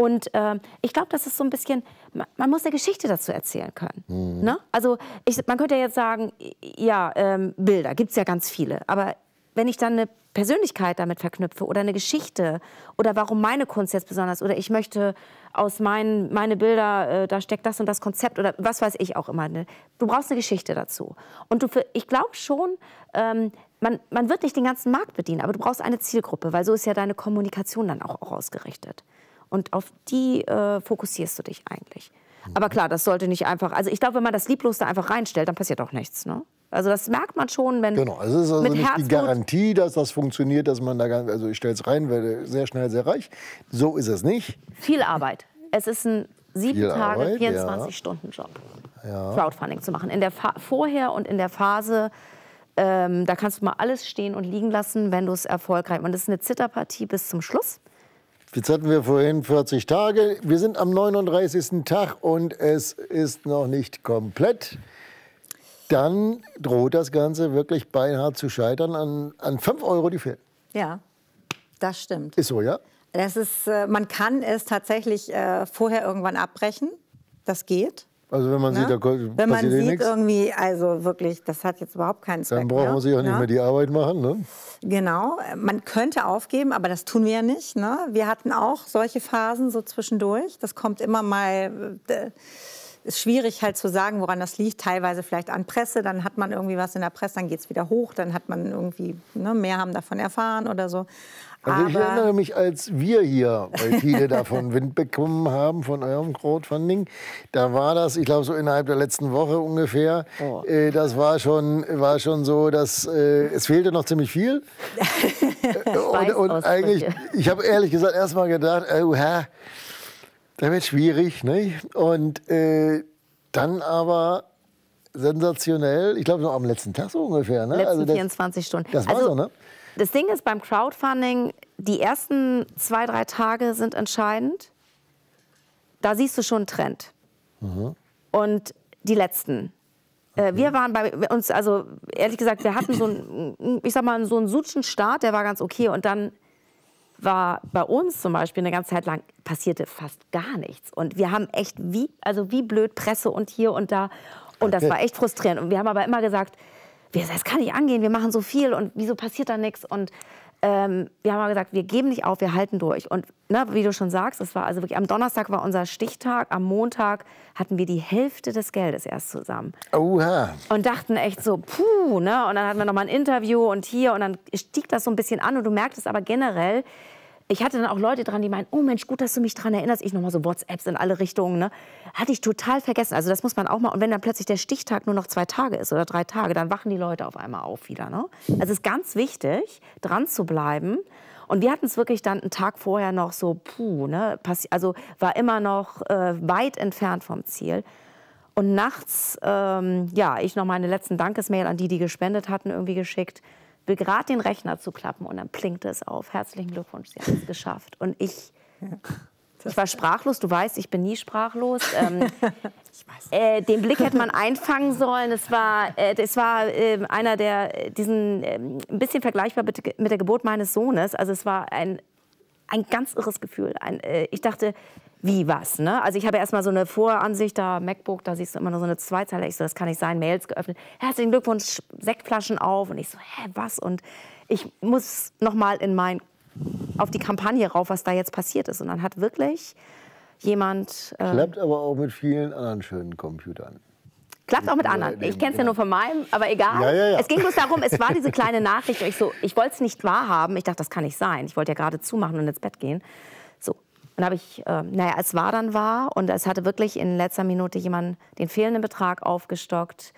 Und ähm, ich glaube, das ist so ein bisschen, man, man muss eine Geschichte dazu erzählen können. Ne? Also ich, man könnte ja jetzt sagen, ja, ähm, Bilder, gibt es ja ganz viele. Aber wenn ich dann eine Persönlichkeit damit verknüpfe oder eine Geschichte oder warum meine Kunst jetzt besonders oder ich möchte aus meinen meine Bilder, äh, da steckt das und das Konzept oder was weiß ich auch immer. Ne? Du brauchst eine Geschichte dazu. Und du, für- ich glaube schon, ähm, man, man wird nicht den ganzen Markt bedienen, aber du brauchst eine Zielgruppe, weil so ist ja deine Kommunikation dann auch, auch ausgerichtet. Und auf die äh, fokussierst du dich eigentlich. Aber klar, das sollte nicht einfach. Also ich glaube, wenn man das lieblos da einfach reinstellt, dann passiert auch nichts. Ne? Also das merkt man schon, wenn Genau, also es ist also mit nicht die Herzblut Garantie, dass das funktioniert, dass man da ganz, also ich stelle es rein, werde sehr schnell sehr reich. So ist es nicht. viel Arbeit. Es ist ein sieben Viel Tage, Arbeit, 24 ja. Stunden Job, Crowdfunding zu machen. In der Fa vorher und in der Phase, ähm, da kannst du mal alles stehen und liegen lassen, wenn du es erfolgreich. Und das ist eine Zitterpartie bis zum Schluss. Jetzt hatten wir vorhin 40 Tage. Wir sind am 39. Tag und es ist noch nicht komplett. Dann droht das Ganze wirklich beinhart zu scheitern an, an 5 Euro die fehlen. Ja, das stimmt. Ist so, ja? Das ist, äh, man kann es tatsächlich äh, vorher irgendwann abbrechen. Das geht. Also wenn man Ne? sieht, da ko- Wenn man eh sieht nichts, irgendwie, also wirklich, das hat jetzt überhaupt keinen Zweck dann braucht man sich auch nicht ne? mehr die Arbeit machen. Ne? Genau, man könnte aufgeben, aber das tun wir ja nicht. Ne? Wir hatten auch solche Phasen so zwischendurch. Das kommt immer mal. Ist schwierig halt zu sagen, woran das liegt. Teilweise vielleicht an Presse, dann hat man irgendwie was in der Presse, dann geht es wieder hoch, dann hat man irgendwie, ne, mehr haben davon erfahren oder so. Also ich erinnere mich, als wir hier bei Tide davon Wind bekommen haben, von eurem Crowdfunding, da war das, ich glaube so innerhalb der letzten Woche ungefähr, Oh. äh, das war schon, war schon so, dass äh, es fehlte noch ziemlich viel. Äh, und, und eigentlich, ich habe ehrlich gesagt erst mal gedacht, oh, hä, das wird schwierig. Ne? Und äh, dann aber sensationell, ich glaube noch am letzten Tag so ungefähr. Ne? letzten Also das- 24 Stunden. Das war also, so, ne? Das Ding ist beim Crowdfunding, die ersten zwei, drei Tage sind entscheidend. Da siehst du schon einen Trend. Und die letzten. Äh, Wir waren bei uns, also ehrlich gesagt, wir hatten so einen, ich sag mal, so einen sutschen Start, der war ganz okay. Und dann war bei uns zum Beispiel eine ganze Zeit lang passierte fast gar nichts. Und wir haben echt wie, also wie blöd Presse und hier und da. Und das war echt frustrierend. Und wir haben aber immer gesagt, das kann nicht angehen, wir machen so viel und wieso passiert da nichts? Und ähm, wir haben aber gesagt, wir geben nicht auf, wir halten durch. Und ne, wie du schon sagst, es war also wirklich, am Donnerstag war unser Stichtag, am Montag hatten wir die Hälfte des Geldes erst zusammen Oha. und dachten echt so, puh, ne? Und dann hatten wir noch mal ein Interview und hier und dann stieg das so ein bisschen an und du merktest aber generell, ich hatte dann auch Leute dran, die meinen, oh Mensch, gut, dass du mich dran erinnerst. Ich noch mal so WhatsApps in alle Richtungen, ne? Hatte ich total vergessen. Also das muss man auch mal. Und wenn dann plötzlich der Stichtag nur noch zwei Tage ist oder drei Tage, dann wachen die Leute auf einmal auf wieder, ne? Also es ist ganz wichtig, dran zu bleiben. Und wir hatten es wirklich dann einen Tag vorher noch so, puh, ne? Also war immer noch äh, weit entfernt vom Ziel. Und nachts, ähm, ja, ich noch meine letzten Dankesmail an die, die gespendet hatten, irgendwie geschickt. Will gerade den Rechner zu klappen und dann plinkte es auf. Herzlichen Glückwunsch, Sie haben es geschafft. Und ich, ich war sprachlos. Du weißt, ich bin nie sprachlos. Ähm, äh, den Blick hätte man einfangen sollen. Es war, äh, das war äh, einer der, äh, diesen, ähm, ein bisschen vergleichbar mit, mit der Geburt meines Sohnes. Also es war ein, ein ganz irres Gefühl. Ein, äh, ich dachte, wie was? Ne? Also ich habe erst mal so eine Voransicht da, MacBook, da siehst du immer nur so eine Zweizeile. Ich so, das kann nicht sein, Mails geöffnet. Herzlichen Glückwunsch, Sektflaschen auf. Und ich so, hä, was? Und ich muss noch mal in mein, auf die Kampagne rauf, was da jetzt passiert ist. Und dann hat wirklich jemand... Äh, Klappt aber auch mit vielen anderen schönen Computern. Klappt auch mit anderen. Ich kenne es ja nur von meinem, aber egal. Ja, ja, ja. Es ging bloß darum, es war diese kleine Nachricht. Ich, so, ich wollte es nicht wahrhaben. Ich dachte, das kann nicht sein. Ich wollte ja gerade zumachen und ins Bett gehen. So. Und habe ich, äh, naja, es war dann wahr. Und es hatte wirklich in letzter Minute jemand den fehlenden Betrag aufgestockt.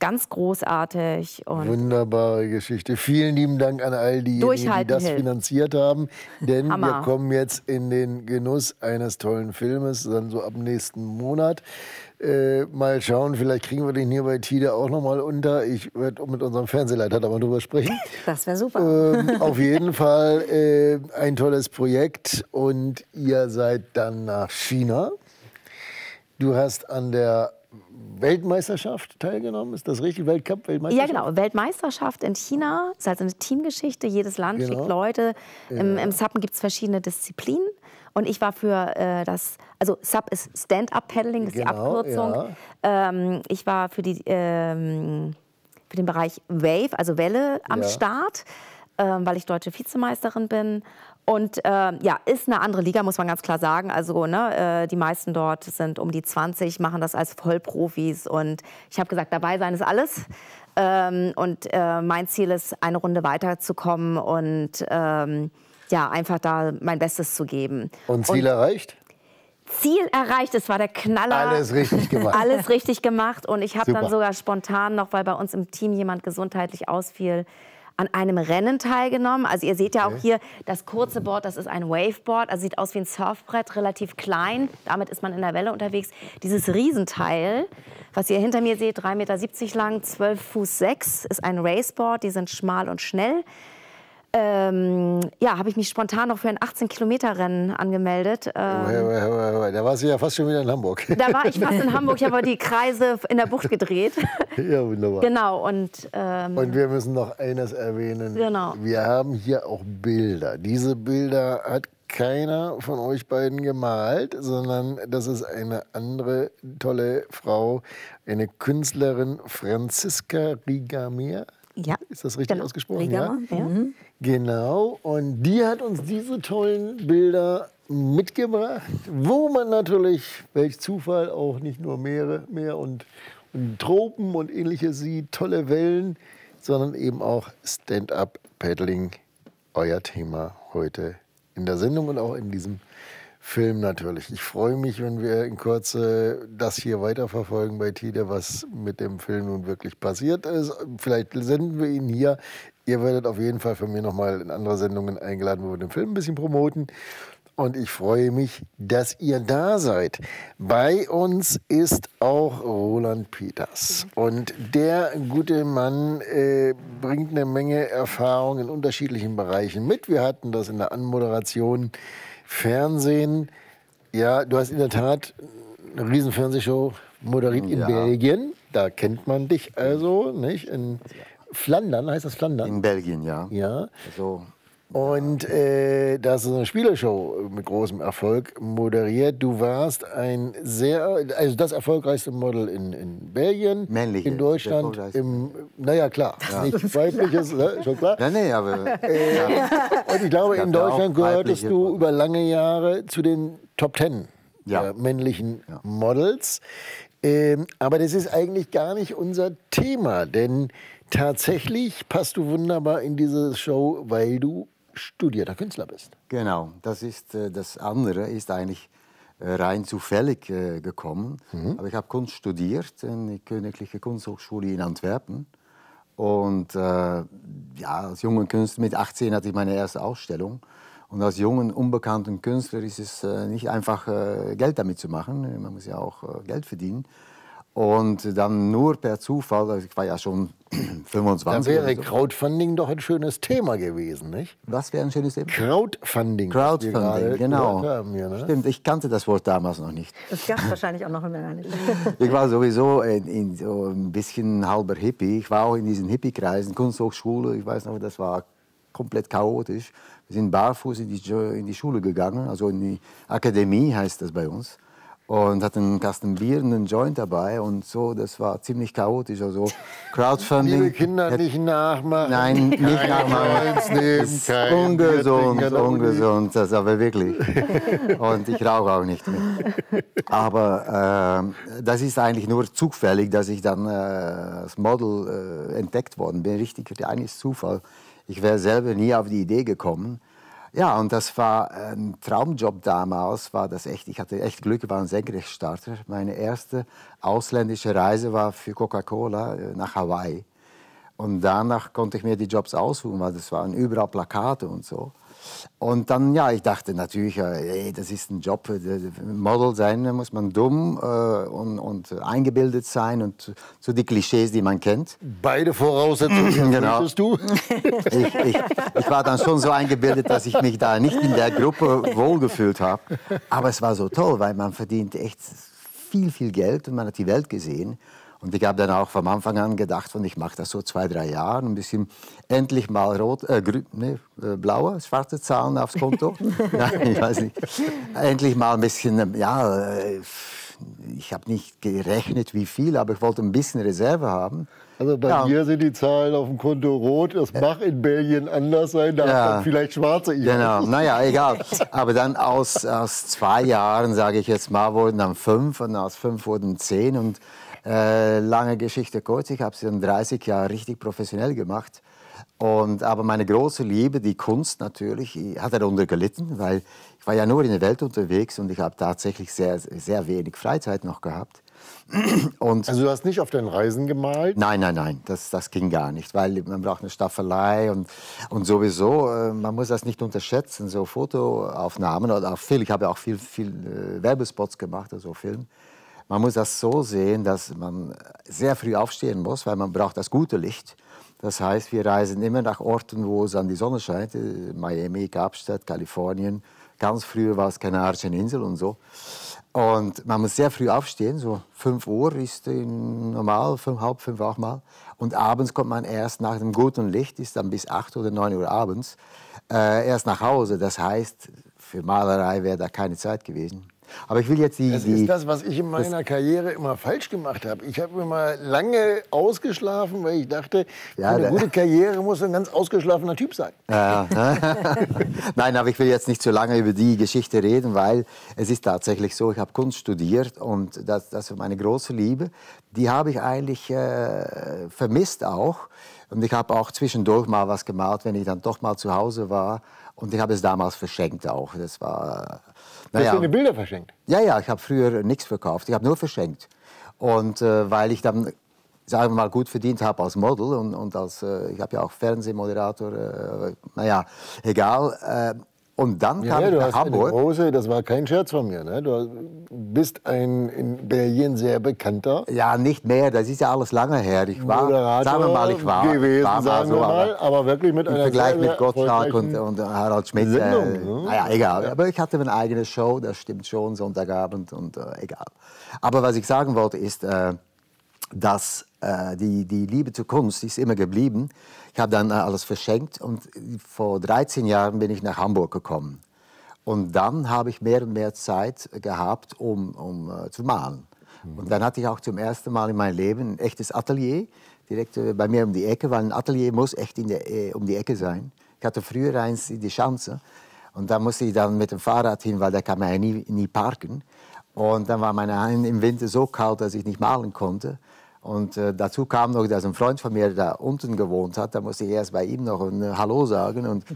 Ganz großartig. Und Wunderbare Geschichte. Vielen lieben Dank an all diejenigen, die das hilft. finanziert haben. Denn wir Hammer. kommen jetzt in den Genuss eines tollen Filmes, dann so ab nächsten Monat. Äh, mal schauen, vielleicht kriegen wir den hier bei Tide auch noch mal unter. Ich werde mit unserem Fernsehleiter da mal drüber sprechen. Das wäre super. ähm, auf jeden Fall äh, ein tolles Projekt und ihr seid dann nach China. Du hast an der Weltmeisterschaft teilgenommen, ist das richtig? Weltcup, ja, Weltmeisterschaft? genau. Weltmeisterschaft in China ist also eine Teamgeschichte. Jedes Land Genau. schickt Leute. Im, im Suppen gibt es verschiedene Disziplinen. Und ich war für äh, das, also Sub ist Stand-Up-Paddling, das ist die Genau, Abkürzung. ja. Ähm, ich war für, die, ähm, für den Bereich Wave, also Welle, am Ja. Start, ähm, weil ich deutsche Vizemeisterin bin. Und ähm, ja, ist eine andere Liga, muss man ganz klar sagen. Also ne, äh, die meisten dort sind um die 20, machen das als Vollprofis. Und ich habe gesagt, dabei sein ist alles. Ähm, und äh, mein Ziel ist, eine Runde weiterzukommen und ähm, ja, einfach da mein Bestes zu geben. Und Ziel erreicht? Ziel erreicht, es war der Knaller. Alles richtig gemacht. Alles richtig gemacht. Und ich habe dann sogar spontan noch, weil bei uns im Team jemand gesundheitlich ausfiel, an einem Rennen teilgenommen. Also ihr seht ja auch hier das kurze Board, das ist ein Waveboard, also sieht aus wie ein Surfbrett, relativ klein. Damit ist man in der Welle unterwegs. Dieses Riesenteil, was ihr hinter mir seht, 3,70 Meter lang, 12 Fuß 6, ist ein Raceboard. Die sind schmal und schnell. Ähm, ja, habe ich mich spontan noch für ein 18-Kilometer-Rennen angemeldet. Ähm, da warst du ja fast schon wieder in Hamburg. Da war ich fast in Hamburg, ich habe aber die Kreise in der Bucht gedreht. Ja, wunderbar. Genau, und, ähm, Und wir müssen noch eines erwähnen. Genau. Wir haben hier auch Bilder. Diese Bilder hat keiner von euch beiden gemalt, sondern das ist eine andere tolle Frau, eine Künstlerin, Franziska Rigamer. Ja. Ist das richtig Genau. ausgesprochen? Rigamer, ja. ja. Genau. Und die hat uns diese tollen Bilder mitgebracht, wo man natürlich, welch Zufall, auch nicht nur Meere, Meer und, und Tropen und ähnliches sieht, tolle Wellen, sondern eben auch Stand-up-Paddling, euer Thema heute in der Sendung und auch in diesem Film natürlich. Ich freue mich, wenn wir in Kürze das hier weiterverfolgen bei Tide, was mit dem Film nun wirklich passiert ist. Vielleicht senden wir ihn hier. Ihr werdet auf jeden Fall von mir nochmal in andere Sendungen eingeladen, wo wir den Film ein bisschen promoten. Und ich freue mich, dass ihr da seid. Bei uns ist auch Roland Peters. Und der gute Mann äh, bringt eine Menge Erfahrung in unterschiedlichen Bereichen mit. Wir hatten das in der Anmoderation. Fernsehen. Ja, du hast in der Tat eine riesen Fernsehshow moderiert in Ja. Belgien. Da kennt man dich also, nicht? In Flandern, heißt das Flandern? In Belgien, ja. Ja. Also, Und äh, das ist eine Spieleshow mit großem Erfolg moderiert. Du warst ein sehr, also das erfolgreichste Model in, in Belgien, Männliche, in Deutschland, im, naja klar, nicht weibliches, ne, schon klar. ja, nee, aber Und ich glaube, in Deutschland gehörtest du über lange Jahre zu den Top Ten Ja. der männlichen Ja. Models. Ähm, aber das ist eigentlich gar nicht unser Thema, denn tatsächlich passt du wunderbar in diese Show, weil du studierter Künstler bist. Genau, das ist äh, das andere ist eigentlich äh, rein zufällig äh, gekommen. Aber ich habe Kunst studiert in der Königliche Kunsthochschule in Antwerpen. Und äh, ja, als junger Künstler mit 18 hatte ich meine erste Ausstellung. Und als jungen, unbekannten Künstler ist es nicht einfach, Geld damit zu machen. Man muss ja auch Geld verdienen. Und dann nur per Zufall, also ich war ja schon Da 25. wäre oder so. Crowdfunding doch ein schönes Thema gewesen, nicht? Was wäre ein schönes Thema? Crowdfunding. Crowdfunding, genau. hier, ne? Stimmt, ich kannte das Wort damals noch nicht. Das gab es wahrscheinlich auch noch immer gar nicht. Ich war sowieso in, in so ein bisschen halber Hippie. Ich war auch in diesen Hippie-Kreisen, Kunsthochschule. Ich weiß noch, das war komplett chaotisch. Wir sind barfuß in die, Jo- in die Schule gegangen, also in die Akademie heißt das bei uns. Und hatten einen Kasten Bier und einen Joint dabei und so. Das war ziemlich chaotisch. Also Crowdfunding. Liebe Kinder, nicht nachmachen. Nein, nicht Kein nachmachen. Joints nehmen, Das ist ungesund, ungesund, das aber wirklich. Und ich rauche auch nicht mehr. Aber äh, das ist eigentlich nur zufällig, dass ich dann äh, als Model äh, entdeckt worden bin. Richtig, eigentlich Zufall. Ich wäre selber nie auf die Idee gekommen. Ja, und das war ein Traumjob damals, war das echt. Ich hatte echt Glück, war ein Senkrechtstarter. Meine erste ausländische Reise war für Coca-Cola äh, nach Hawaii. Und danach konnte ich mir die Jobs aussuchen, weil das waren überall Plakate und so. Und dann, ja, ich dachte natürlich, ey, das ist ein Job, äh, Model sein, da muss man dumm äh, und, und eingebildet sein und so die Klischees, die man kennt. Beide Voraussetzungen Genau. du. Ich, ich, ich war dann schon so eingebildet, dass ich mich da nicht in der Gruppe wohlgefühlt habe. Aber es war so toll, weil man verdient echt viel, viel Geld und man hat die Welt gesehen. Und ich habe dann auch vom Anfang an gedacht, und ich mache das so zwei, drei Jahre, ein bisschen endlich mal rot, äh, grün, nee, äh, blaue, schwarze Zahlen aufs Konto. Nein, ich weiß nicht. Endlich mal ein bisschen, ähm, ja, äh, ich habe nicht gerechnet, wie viel, aber ich wollte ein bisschen Reserve haben. Also bei Ja. mir sind die Zahlen auf dem Konto rot. Das mag in Belgien anders sein. Da Ja. hat vielleicht schwarze. Ich Genau, naja, egal. Aber dann aus, aus zwei Jahren, sage ich jetzt mal, wurden dann fünf und aus fünf wurden zehn. Und äh, lange Geschichte kurz, ich habe sie dann 30 Jahre richtig professionell gemacht. Und, aber meine große Liebe, die Kunst natürlich, ich- hat darunter gelitten, weil ich war ja nur in der Welt unterwegs und ich habe tatsächlich sehr, sehr wenig Freizeit noch gehabt. Und Also du hast nicht auf deinen Reisen gemalt. Nein, nein, nein, das, das ging gar nicht, weil man braucht eine Staffelei und, und sowieso, äh, man muss das nicht unterschätzen, so Fotoaufnahmen oder auch Film, ich habe auch viel, viel äh, Werbespots gemacht, also Film. Man muss das so sehen, dass man sehr früh aufstehen muss, weil man braucht das gute Licht. Das heißt, wir reisen immer nach Orten, wo es an die Sonne scheint. Äh, Miami, Kapstadt, Kalifornien. Ganz früher war es Kanarischen Insel und so. Und man muss sehr früh aufstehen, so 5 Uhr ist normal, fünf, halb fünf auch mal. Und abends kommt man erst nach dem guten Licht, ist dann bis 8 oder 9 Uhr abends, äh, erst nach Hause. Das heißt, für Malerei wäre da keine Zeit gewesen. Aber ich will jetzt die. Das die, ist das, was ich in meiner Karriere immer falsch gemacht habe. Ich habe immer lange ausgeschlafen, weil ich dachte, Ja, eine gute Karriere muss ein ganz ausgeschlafener Typ sein. Ja. Nein, aber ich will jetzt nicht so lange über die Geschichte reden, weil es ist tatsächlich so, ich habe Kunst studiert und das, das ist meine große Liebe. Die habe ich eigentlich äh, vermisst auch. Und ich habe auch zwischendurch mal was gemalt, wenn ich dann doch mal zu Hause war. Und ich habe es damals verschenkt auch. Das war... Du hast naja. deine Bilder verschenkt. Ja, ja, ich habe früher nichts verkauft. Ich habe nur verschenkt. Und äh, weil ich dann, sagen wir mal, gut verdient habe als Model und, und als, äh, ich habe ja auch Fernsehmoderator, äh, naja, egal. Äh, und dann Ja, kam ja, du hast eine Hamburg. große, das war kein Scherz von mir. Ne? Du bist ein in Berlin sehr bekannter Ja, nicht mehr, das ist ja alles lange her. Ich war, Moderator sagen wir mal, ich war, gewesen, war mal so, mal, aber wirklich mit im einer Vergleich mit Gottschalk und, und Harald Schmidt. Sendung, Äh, ne? naja, egal. Aber ich hatte eine eigene Show, das stimmt schon, Sonntagabend und äh, egal. Aber was ich sagen wollte ist, äh, dass äh, die, die Liebe zur Kunst ist immer geblieben. Ich habe dann äh, alles verschenkt und vor 13 Jahren bin ich nach Hamburg gekommen. Und dann habe ich mehr und mehr Zeit gehabt, um, um äh, zu malen. Und dann hatte ich auch zum ersten Mal in meinem Leben ein echtes Atelier, direkt äh, bei mir um die Ecke, weil ein Atelier muss echt der, äh, um die Ecke sein. Ich hatte früher eins in die Schanze und da musste ich dann mit dem Fahrrad hin, weil da kann man ja nie, nie parken. Und dann war meine Hand im Winter so kalt, dass ich nicht malen konnte. Und äh, dazu kam noch, dass ein Freund von mir da unten gewohnt hat. Da musste ich erst bei ihm noch ein Hallo sagen und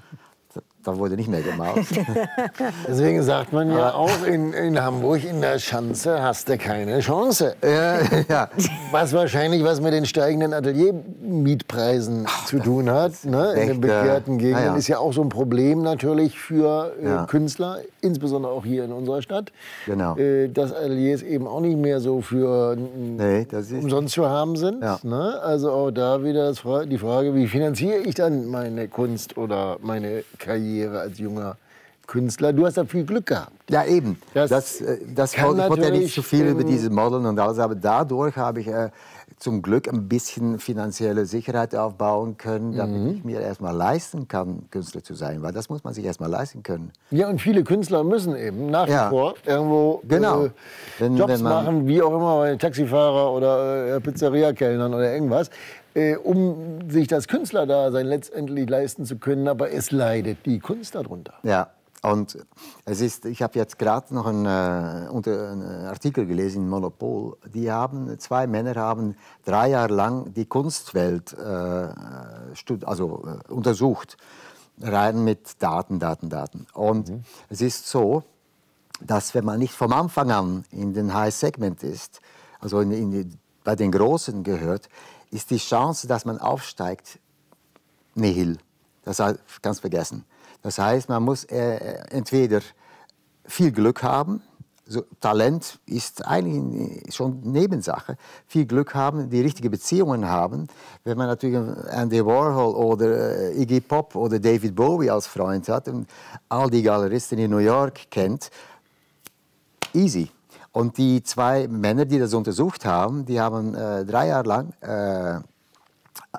da wurde nicht mehr gemalt. Deswegen sagt man ja auch in, in Hamburg, in der Schanze hast du keine Chance. ja, ja. Was wahrscheinlich was mit den steigenden Ateliermietpreisen zu tun hat. Ne? In echt, den bekehrten äh, Gegenden naja. ist ja auch so ein Problem natürlich für äh, Ja. Künstler, insbesondere auch hier in unserer Stadt. Genau. Äh, dass Ateliers eben auch nicht mehr so für Nee, umsonst zu haben sind. Ja. Ne? Also auch da wieder Fra die Frage, wie finanziere ich dann meine Kunst oder meine Karriere als junger Künstler? Du hast da viel Glück gehabt. Ja, eben. Das Das, äh, das kann ich wollte ja nicht zu viel über diese Modeln und alles, aber dadurch habe ich äh, zum Glück ein bisschen finanzielle Sicherheit aufbauen können, damit Mhm. ich mir erstmal leisten kann, Künstler zu sein, weil das muss man sich erstmal leisten können. Ja, und viele Künstler müssen eben nach wie Ja. vor irgendwo Genau. äh, Wenn- Jobs wenn machen, wie auch immer, bei Taxifahrer oder äh, Pizzeria-Kellnern oder irgendwas, äh, um sich das Künstlerdasein letztendlich leisten zu können. Aber es leidet die Kunst darunter. Ja, und es ist, ich habe jetzt gerade noch einen, äh, unter, einen Artikel gelesen in Monopol. Die haben, zwei Männer haben drei Jahre lang die Kunstwelt äh, also, äh, untersucht, rein mit Daten, Daten, Daten. Und es ist so, dass wenn man nicht vom Anfang an in den High Segment ist, also in, in bei den Großen gehört, ist die Chance, dass man aufsteigt, nihil. Das heißt, ganz vergessen. Das heißt, man muss äh, entweder viel Glück haben, so, Talent ist eigentlich schon Nebensache. Viel Glück haben, die richtigen Beziehungen haben. Wenn man natürlich Andy Warhol oder äh, Iggy Pop oder David Bowie als Freund hat und all die Galeristen in New York kennt, easy. Und die zwei Männer, die das untersucht haben, die haben äh, drei Jahre lang äh,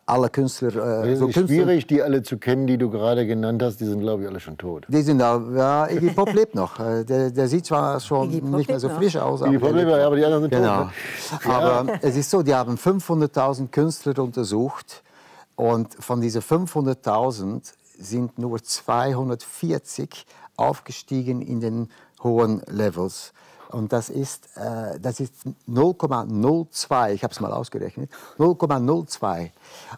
alle Künstler, äh, Es so ist Künstler, schwierig, die alle zu kennen, die du gerade genannt hast. Die sind, glaube ich, alle schon tot. die sind da, ja, Iggy Pop lebt noch. Äh, Der, der sieht zwar schon nicht mehr so frisch aus, Iggy Pop lebt noch, ja, aber die anderen sind genau. tot, ne? Aber es ist so, die haben 500.000 Künstler untersucht und von diesen 500.000 sind nur 240 aufgestiegen in den hohen Levels. Und das ist, äh, ist 0,02, ich habe es mal ausgerechnet, 0,02.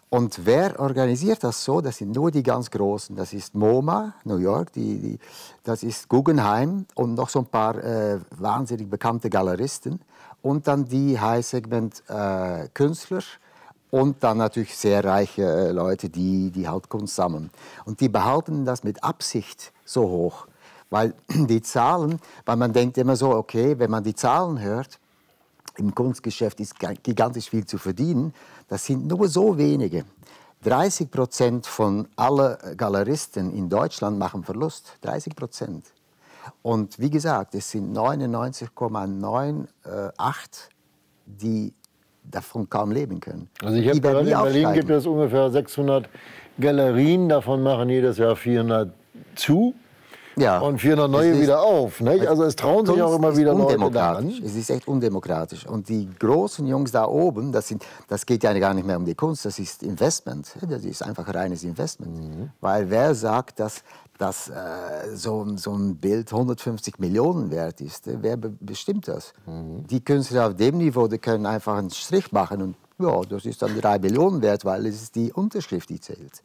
Und wer organisiert das so? Das sind nur die ganz Großen. Das ist MoMA, New York, die, die, das ist Guggenheim und noch so ein paar äh, wahnsinnig bekannte Galeristen. Und dann die High-Segment-Künstler. und dann natürlich sehr reiche äh, Leute, die, die halt Kunst sammeln. Und die behalten das mit Absicht so hoch. Weil die Zahlen, weil man denkt immer so, okay, wenn man die Zahlen hört, im Kunstgeschäft ist gigantisch viel zu verdienen. Das sind nur so wenige. 30 Prozent von allen Galeristen in Deutschland machen Verlust. 30 Prozent. Und wie gesagt, es sind 99,98, die davon kaum leben können. Also ich habe gehört, in Berlin gibt es ungefähr 600 Galerien, davon machen jedes Jahr 400 zu. Ja. Und 400 neue ist, wieder auf. Nicht? Also es trauen sich auch immer wieder Leute daran. Es ist echt undemokratisch. Und die großen Jungs da oben, das, sind, das geht ja gar nicht mehr um die Kunst, das ist Investment. Das ist einfach reines Investment. Mhm. Weil wer sagt, dass, dass äh, so, so ein Bild 150 Millionen wert ist? Wer bestimmt das? Mhm. Die Künstler auf dem Niveau, die können einfach einen Strich machen und ja, das ist dann drei Millionen wert, weil es ist die Unterschrift, die zählt.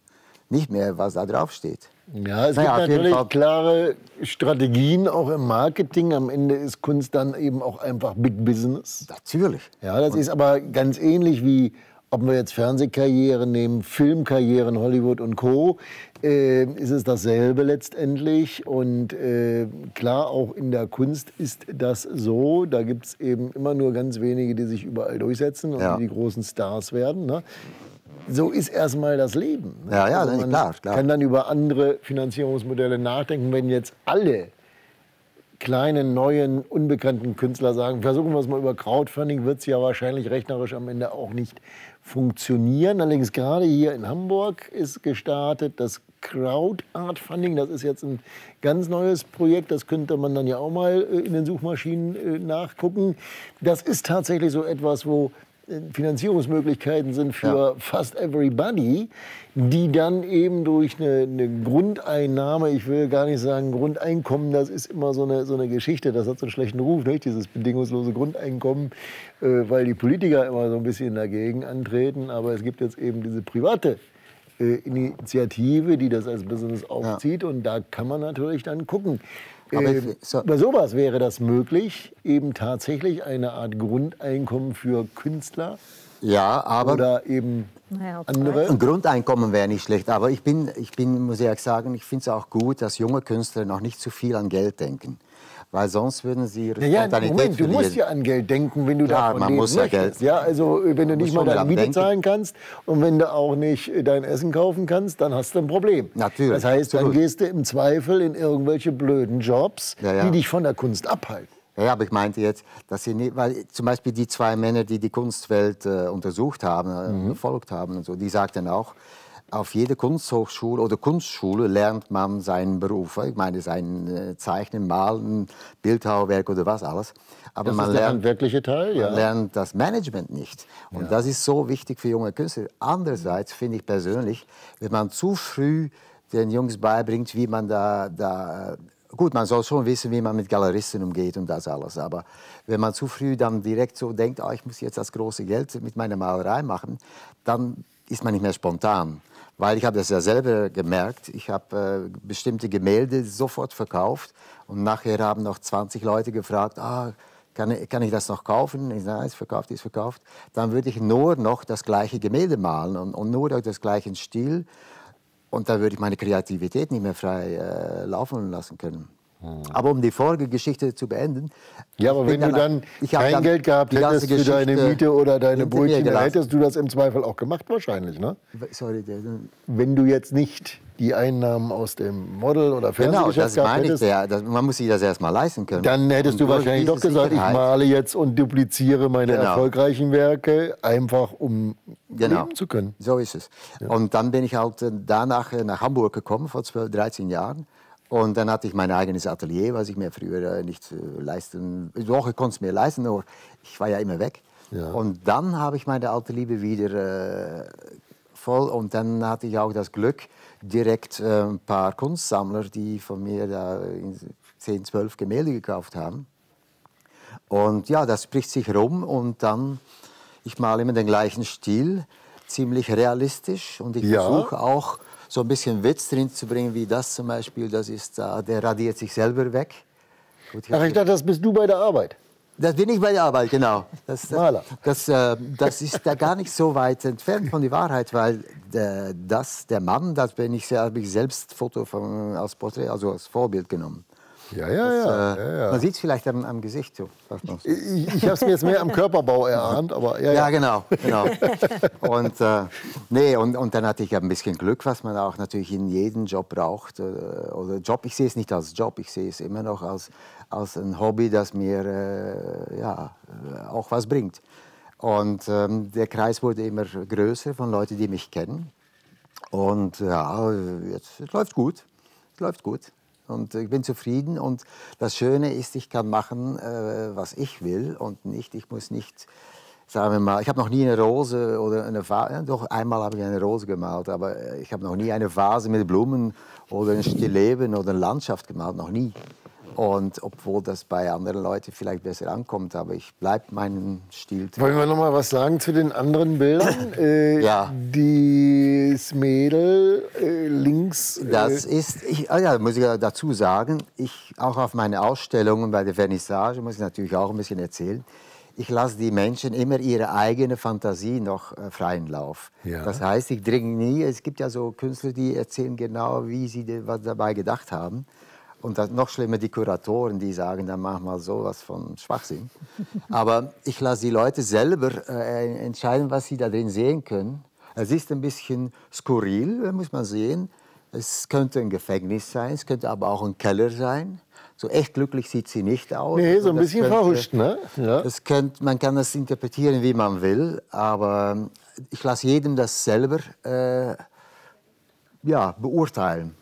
Nicht mehr, was da drauf steht. Ja, es naja, gibt natürlich klare Strategien auch im Marketing. Am Ende ist Kunst dann eben auch einfach Big Business. Natürlich. Ja, das Und ist aber ganz ähnlich wie ob wir jetzt Fernsehkarrieren nehmen, Filmkarrieren, Hollywood und Co., äh, ist es dasselbe letztendlich. Und äh, klar, auch in der Kunst ist das so. Da gibt es eben immer nur ganz wenige, die sich überall durchsetzen und ja. die, großen Stars werden. Ne? So ist erstmal das Leben. Ne? Ja, ja, also man klar, klar. kann dann über andere Finanzierungsmodelle nachdenken, wenn jetzt alle kleinen, neuen, unbekannten Künstler sagen, versuchen wir es mal über Crowdfunding, wird es ja wahrscheinlich rechnerisch am Ende auch nicht funktionieren. Allerdings gerade hier in Hamburg ist gestartet das Crowd Art Funding. Das ist jetzt ein ganz neues Projekt. Das könnte man dann ja auch mal äh, in den Suchmaschinen äh, nachgucken. Das ist tatsächlich so etwas, wo Finanzierungsmöglichkeiten sind für ja. fast everybody, die dann eben durch eine, eine, Grundeinnahme, ich will gar nicht sagen Grundeinkommen, das ist immer so eine, so eine Geschichte, das hat so einen schlechten Ruf, nicht? dieses bedingungslose Grundeinkommen, äh, weil die Politiker immer so ein bisschen dagegen antreten, aber es gibt jetzt eben diese private äh, Initiative, die das als Business aufzieht ja. und da kann man natürlich dann gucken, äh, so bei sowas wäre das möglich, eben tatsächlich eine Art Grundeinkommen für Künstler. Ja, aber oder eben naja, andere. Ein Grundeinkommen wäre nicht schlecht, aber ich bin, ich bin, muss ich sagen, ich finde es auch gut, dass junge Künstler noch nicht zu viel an Geld denken weil sonst würden sie ihre ja, Spontanität Moment, du musst ja an Geld denken, wenn du Klar, davon man muss ja Geld. Ja, also wenn du nicht mal deine Miete denken. zahlen kannst und wenn du auch nicht dein Essen kaufen kannst, dann hast du ein Problem. Natürlich. Das heißt, dann gehst du im Zweifel in irgendwelche blöden Jobs, ja, ja. die dich von der Kunst abhalten. Ja, aber ich meinte jetzt, dass sie nicht, weil zum Beispiel die zwei Männer, die die Kunstwelt äh, untersucht haben, äh, mhm. verfolgt haben und so, die sagten auch, auf jeder Kunsthochschule oder Kunstschule lernt man seinen Beruf. Ich meine, sein äh, Zeichnen, Malen, Bildhauerwerk oder was alles. Aber das man lernt, handwerkliche Teil, ja. Man lernt das Management nicht. Und ja. das ist so wichtig für junge Künstler. Andererseits finde ich persönlich, wenn man zu früh den Jungs beibringt, wie man da, da Gut, man soll schon wissen, wie man mit Galeristen umgeht und das alles. Aber wenn man zu früh dann direkt so denkt, oh, ich muss jetzt das große Geld mit meiner Malerei machen, dann ist man nicht mehr spontan. Weil ich habe das ja selber gemerkt. Ich habe äh, bestimmte Gemälde sofort verkauft und nachher haben noch 20 Leute gefragt, ah, kann, kann ich das noch kaufen? Ich sage, ist verkauft, ist verkauft. Dann würde ich nur noch das gleiche Gemälde malen und, und nur durch das gleiche Stil. Und dann würde ich meine Kreativität nicht mehr frei äh, laufen lassen können. Hm. Aber um die Folgegeschichte zu beenden. Ja, aber wenn du dann kein dann Geld gehabt hättest für deine Miete oder deine Brötchen, dann hättest du das im Zweifel auch gemacht wahrscheinlich, ne? Sorry, wenn du jetzt nicht die Einnahmen aus dem Model- oder Fernsehgeschäft genau, das gehabt meine hättest, ich, ja, das, man muss sich das erstmal leisten können. Dann hättest Und du wahrscheinlich doch gesagt, Sicherheit. ich male jetzt und dupliziere meine genau. erfolgreichen Werke, einfach um genau. leben zu können. So ist es. Ja. Und dann bin ich halt äh, danach äh, nach Hamburg gekommen, vor 12, 13 Jahren. Und dann hatte ich mein eigenes Atelier, was ich mir früher äh, nicht äh, leisten Doch, ich konnte es mir leisten, aber ich war ja immer weg. Ja. Und dann habe ich meine alte Liebe wieder äh, voll. Und dann hatte ich auch das Glück, direkt äh, ein paar Kunstsammler, die von mir da 10, 12 Gemälde gekauft haben. Und ja, das spricht sich rum und dann, ich male immer den gleichen Stil, ziemlich realistisch und ich ja. versuche auch so ein bisschen Witz drin zu bringen, wie das zum Beispiel, das ist, uh, der radiert sich selber weg. Gut, ich Ach, ich dachte, das bist du bei der Arbeit. Das bin ich bei der Arbeit, genau. Das, das, das, äh, das ist da gar nicht so weit entfernt von der Wahrheit, weil der, das, der Mann, das bin ich, habe ich selbst Foto von, als Porträt, also als Vorbild genommen. Ja, ja, Das, ja. äh, ja, ja. Man sieht es vielleicht am, am Gesicht so. Ich, ich habe es mir jetzt mehr am Körperbau erahnt, aber ja, Ja, ja. genau. genau. und, äh, nee, und, und dann hatte ich ein bisschen Glück, was man auch natürlich in jedem Job braucht. Äh, oder Job, ich sehe es nicht als Job, ich sehe es immer noch als, als ein Hobby, das mir äh, ja, äh, auch was bringt. Und ähm, der Kreis wurde immer größer von Leuten, die mich kennen. Und ja, jetzt läuft gut. Es läuft gut. Und ich bin zufrieden. Und das Schöne ist, ich kann machen, äh, was ich will und nicht, ich muss nicht, sagen wir mal, ich habe noch nie eine Rose oder eine Vase, doch einmal habe ich eine Rose gemalt, aber äh, ich habe noch nie eine Vase mit Blumen oder ein Stillleben oder eine Landschaft gemalt, noch nie. Und obwohl das bei anderen Leuten vielleicht besser ankommt, aber ich bleibe meinem Stil. Wollen wir noch mal was sagen zu den anderen Bildern? Äh, Ja. Das Mädel äh, links. Das äh, ist, ich, ah ja, muss ich dazu sagen, ich auch auf meine Ausstellungen bei der Vernissage muss ich natürlich auch ein bisschen erzählen. Ich lasse die Menschen immer ihre eigene Fantasie noch äh, freien Lauf. Ja. Das heißt, ich dringe nie. Es gibt ja so Künstler, die erzählen genau, wie sie was dabei gedacht haben. Und noch schlimmer die Kuratoren, die sagen dann manchmal sowas von Schwachsinn. Aber ich lasse die Leute selber äh, entscheiden, was sie da drin sehen können. Es ist ein bisschen skurril, muss man sehen. Es könnte ein Gefängnis sein, es könnte aber auch ein Keller sein. So echt glücklich sieht sie nicht aus. nee, so ein Das bisschen verhuscht, ne? Ja. das könnt, man kann das interpretieren, wie man will, aber ich lasse jedem das selber äh, ja, beurteilen.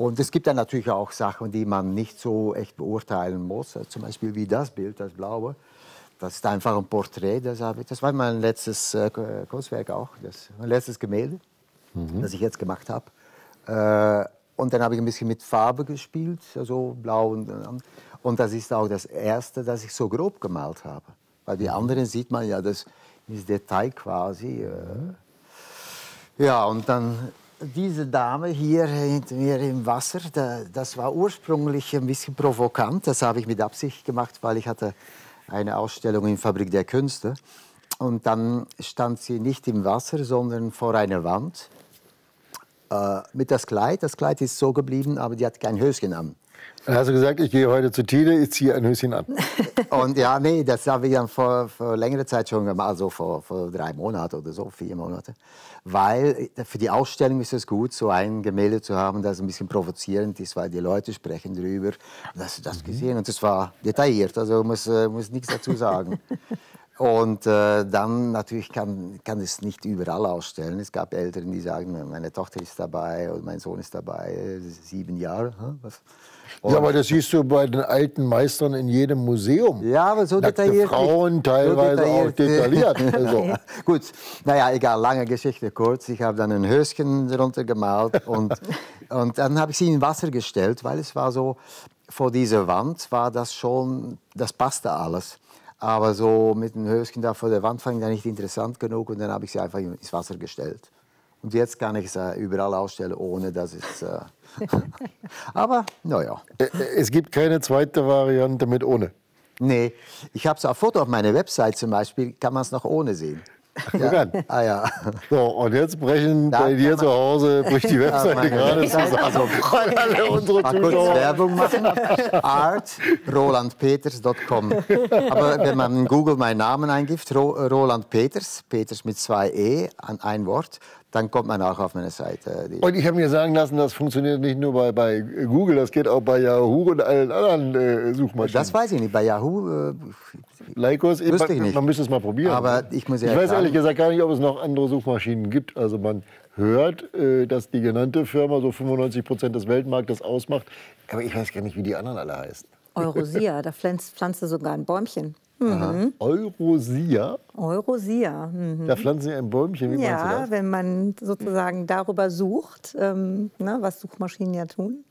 Und es gibt dann natürlich auch Sachen, die man nicht so echt beurteilen muss. Äh, Zum Beispiel wie das Bild, das blaue. Das ist einfach ein Porträt. Das, ich, das war mein letztes äh, Kunstwerk auch. Das, mein letztes Gemälde, das ich jetzt gemacht habe. Äh, und dann habe ich ein bisschen mit Farbe gespielt, also blau und, und das ist auch das erste, das ich so grob gemalt habe. Bei den anderen sieht man ja das, das Detail quasi. Äh, ja, und dann diese Dame hier hinter mir im Wasser, da, das war ursprünglich ein bisschen provokant. Das habe ich mit Absicht gemacht, weil ich hatte eine Ausstellung in Fabrik der Künste. Und dann stand sie nicht im Wasser, sondern vor einer Wand äh, mit das Kleid. Das Kleid ist so geblieben, aber die hat kein Höschen an. Dann hast du gesagt, ich gehe heute zu Tide, ich ziehe ein Höschen an. Und ja, nee, das habe ich dann vor, vor längerer Zeit schon gemacht, also vor, vor drei Monaten oder so, vier Monate. Weil äh, für die Ausstellung ist es gut, so ein Gemälde zu haben, das ein bisschen provozierend ist, weil die Leute sprechen drüber. Und Hast du das gesehen? Und das war detailliert, also muss, äh, muss nichts dazu sagen. Und äh, dann natürlich kann, kann es nicht überall ausstellen. Es gab Eltern, die sagen, meine Tochter ist dabei oder mein Sohn ist dabei, sieben Jahre. hä, Was? Ja, aber das siehst du bei den alten Meistern in jedem Museum. Ja, aber so Nackte detailliert. Frauen, teilweise auch detailliert. Also. Gut, naja, egal, lange Geschichte kurz. Ich habe dann ein Höschen drunter gemalt und, und dann habe ich sie in Wasser gestellt, weil es war so, vor dieser Wand war das schon, das passte alles. Aber so mit dem Höschen da vor der Wand fand ich nicht interessant genug und dann habe ich sie einfach ins Wasser gestellt. Und jetzt kann ich sie überall ausstellen, ohne dass es... Aber, naja. Es gibt keine zweite Variante mit ohne. Nee, ich habe es auf Foto auf meiner Website zum Beispiel, kann man es noch ohne sehen. An. Ah ja. So, und jetzt brechen Da bei dir zu Hause bricht die Webseite meine gerade zusammen. also- weil alle unsere Mal kurz Werbung machen. Art rolandpeters.com. Aber wenn man in Google meinen Namen eingibt, Ro Roland Peters, Peters mit zwei E, an ein Wort, dann kommt man auch auf meine Seite. Und ich habe mir sagen lassen, das funktioniert nicht nur bei, bei Google, das geht auch bei Yahoo und allen anderen äh, Suchmaschinen. Das weiß ich nicht. Bei Yahoo, äh, Lycos, eben, ich nicht. man müsste es mal probieren. Aber ich muss ja ich weiß sagen- ehrlich gesagt gar nicht, ob es noch andere Suchmaschinen gibt. Also man hört, äh, dass die genannte Firma so 95 Prozent des Weltmarktes ausmacht. Aber ich weiß gar nicht, wie die anderen alle heißen. Eurosia, da pflanzt, pflanzt sogar ein Bäumchen. Eurosia, Eurosia. Mhm. da pflanzen sie ein Bäumchen. Wie Ja, wenn man sozusagen darüber sucht, ähm, ne, was Suchmaschinen ja tun,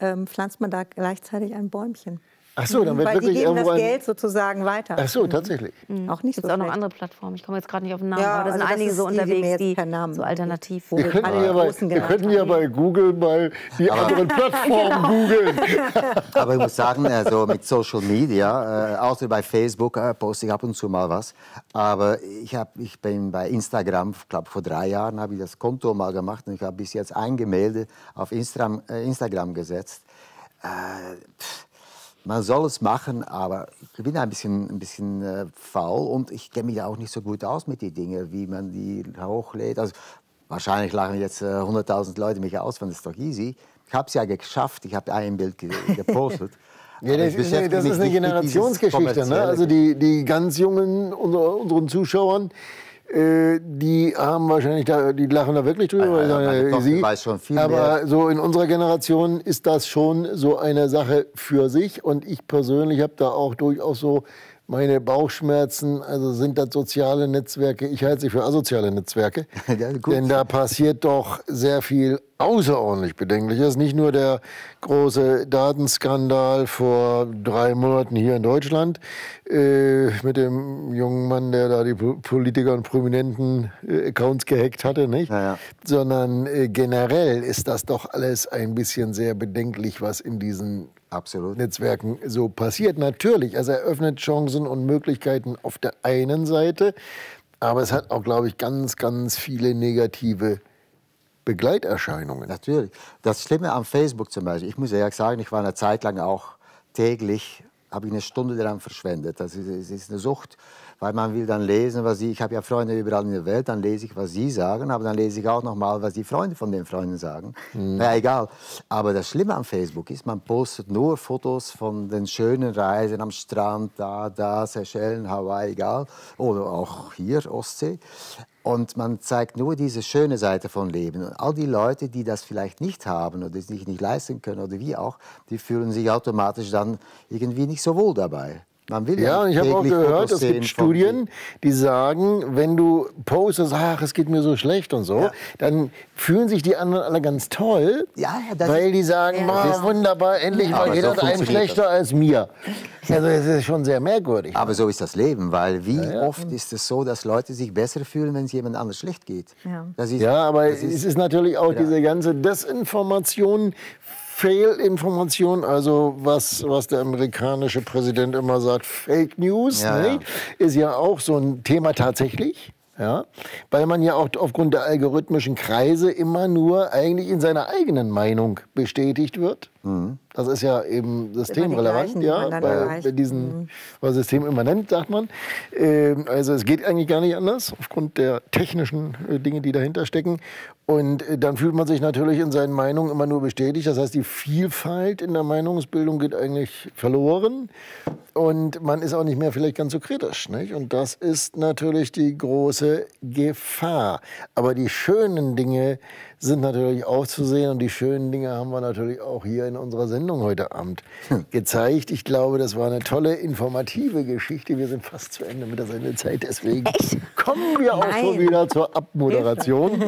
ähm, pflanzt man da gleichzeitig ein Bäumchen. Ach so, dann wird Weil die wirklich geben irgendwo das ein... Geld sozusagen weiter. Ach so, tatsächlich. Auch nicht Gibt so es auch noch andere Plattformen? Ich komme jetzt gerade nicht auf den Namen, Ja, aber da sind also das einige ist so die, die unterwegs, die keinen Namen- so alternativ. Wo Wir wir könnten, ja bei, wir könnten ja bei Google mal die anderen Plattformen googeln. Aber ich muss sagen, also mit Social Media, äh, außer bei Facebook äh, poste ich ab und zu mal was. Aber ich, hab, ich bin bei Instagram, ich glaube vor drei Jahren habe ich das Konto mal gemacht und ich habe bis jetzt ein Gemälde auf Instagram, äh, Instagram gesetzt. Äh, pff, man soll es machen, aber ich bin ein bisschen, ein bisschen äh, faul und ich kenne mich auch nicht so gut aus mit den Dingen, wie man die hochlädt. Also, wahrscheinlich lachen jetzt äh, 100.000 Leute mich aus, wenn es doch easy. Ich habe es ja geschafft, ich habe ein Bild ge gepostet. Ja, das, ist eine, das ist eine Generationsgeschichte. Ne? Also die, die ganz Jungen unter unseren Zuschauern, äh, die haben wahrscheinlich, da, die lachen da wirklich drüber. Ja, ja, ja, sie. weiß schon viel Aber mehr. so in unserer Generation ist das schon so eine Sache für sich. Und ich persönlich habe da auch durchaus so meine Bauchschmerzen, also sind das soziale Netzwerke, ich halte sie für asoziale Netzwerke, Ja, denn da passiert doch sehr viel außerordentlich Bedenkliches. Nicht nur der große Datenskandal vor drei Monaten hier in Deutschland äh, mit dem jungen Mann, der da die Po- Politiker und Prominenten äh, Accounts gehackt hatte, nicht? Ja, ja. sondern äh, generell ist das doch alles ein bisschen sehr bedenklich, was in diesen Absolut. Netzwerken so passiert. Natürlich, es eröffnet Chancen und Möglichkeiten auf der einen Seite, aber es hat auch, glaube ich, ganz, ganz viele negative Begleiterscheinungen. Natürlich. Das Schlimme am Facebook zum Beispiel, ich muss ehrlich sagen, ich war eine Zeit lang auch täglich, habe ich eine Stunde daran verschwendet. Das ist, es ist eine Sucht, weil man will dann lesen, was sie, ich habe ja Freunde überall in der Welt, dann lese ich, was sie sagen, aber dann lese ich auch noch mal, was die Freunde von den Freunden sagen. Na egal. Aber das Schlimme am Facebook ist, man postet nur Fotos von den schönen Reisen am Strand, da, da, Seychellen, Hawaii, egal. Oder auch hier, Ostsee. Und man zeigt nur diese schöne Seite von Leben. Und all die Leute, die das vielleicht nicht haben oder sich nicht leisten können oder wie auch, die fühlen sich automatisch dann irgendwie nicht so wohl dabei. Man will Ja, und ich habe auch gehört, Fotos es gibt Studien, die sagen, wenn du postest, ach, es geht mir so schlecht und so, Ja. dann fühlen sich die anderen alle ganz toll, Ja, ja, das weil ist- die sagen, Ja. "Ma, Das ist- wunderbar, endlich mal es einem funktioniert schlechter als mir. Also es ist schon sehr merkwürdig. Aber so ist das Leben, weil wie oft ist es so, dass Leute sich besser fühlen, wenn es jemand anders schlecht geht. Ja. Das ist, Ja, aber das es ist natürlich auch Ja. diese ganze Desinformation, Fehlinformation, also was, was der amerikanische Präsident immer sagt, Fake News, Ja, ne? ja. ist ja auch so ein Thema tatsächlich. Ja, weil man ja auch aufgrund der algorithmischen Kreise immer nur eigentlich in seiner eigenen Meinung bestätigt wird. Mhm. Das ist ja eben systemrelevant, ja, bei, bei diesen was systemimmanent, sagt man. Ähm, also es geht eigentlich gar nicht anders, aufgrund der technischen äh, Dinge, die dahinter stecken. Und äh, dann fühlt man sich natürlich in seinen Meinungen immer nur bestätigt. Das heißt, die Vielfalt in der Meinungsbildung geht eigentlich verloren. Und man ist auch nicht mehr vielleicht ganz so kritisch. Nicht? Und das ist natürlich die große Gefahr. Aber die schönen Dinge sind natürlich auch zu sehen. Und die schönen Dinge haben wir natürlich auch hier in unserer Sendung heute Abend gezeigt. Ich glaube, das war eine tolle, informative Geschichte. Wir sind fast zu Ende mit der Sendezeit. Deswegen kommen wir auch schon Nein. wieder zur Abmoderation.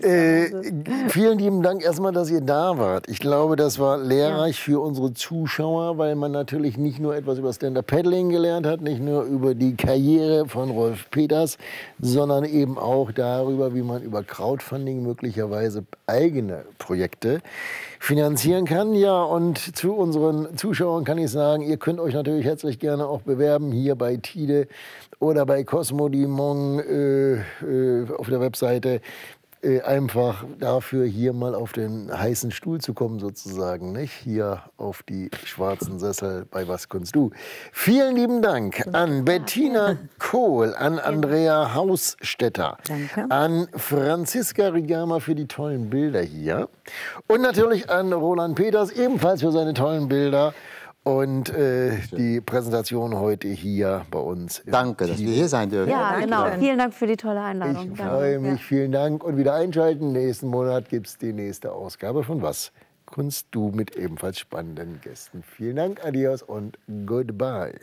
Äh, vielen lieben Dank erstmal, dass ihr da wart. Ich glaube, das war lehrreich für unsere Zuschauer, weil man natürlich nicht nur etwas über Stand-Up-Paddling gelernt hat, nicht nur über die Karriere von Rolf Peters, sondern eben auch darüber, wie man über Crowdfunding möglicherweise eigene Projekte finanzieren kann. Ja, und zu unseren Zuschauern kann ich sagen, ihr könnt euch natürlich herzlich gerne auch bewerben hier bei Tide oder bei Cosmo Dimon äh, äh, auf der Webseite äh, einfach dafür hier mal auf den heißen Stuhl zu kommen sozusagen, nicht? Hier auf die schwarzen Sessel bei Was kannst du? Vielen lieben Dank an Bettina Kohl, an Andrea Hausstetter, Danke. an Franziska Rigama für die tollen Bilder hier und natürlich an Roland Peters ebenfalls für seine tollen Bilder. Und äh, die Präsentation heute hier bei uns. Danke, dass wir hier sein dürfen. Ja, genau. Vielen Dank für die tolle Einladung. Ich freue mich, vielen Dank und wieder einschalten. Nächsten Monat gibt es die nächste Ausgabe von Was? Kunst du mit ebenfalls spannenden Gästen. Vielen Dank, adios und goodbye.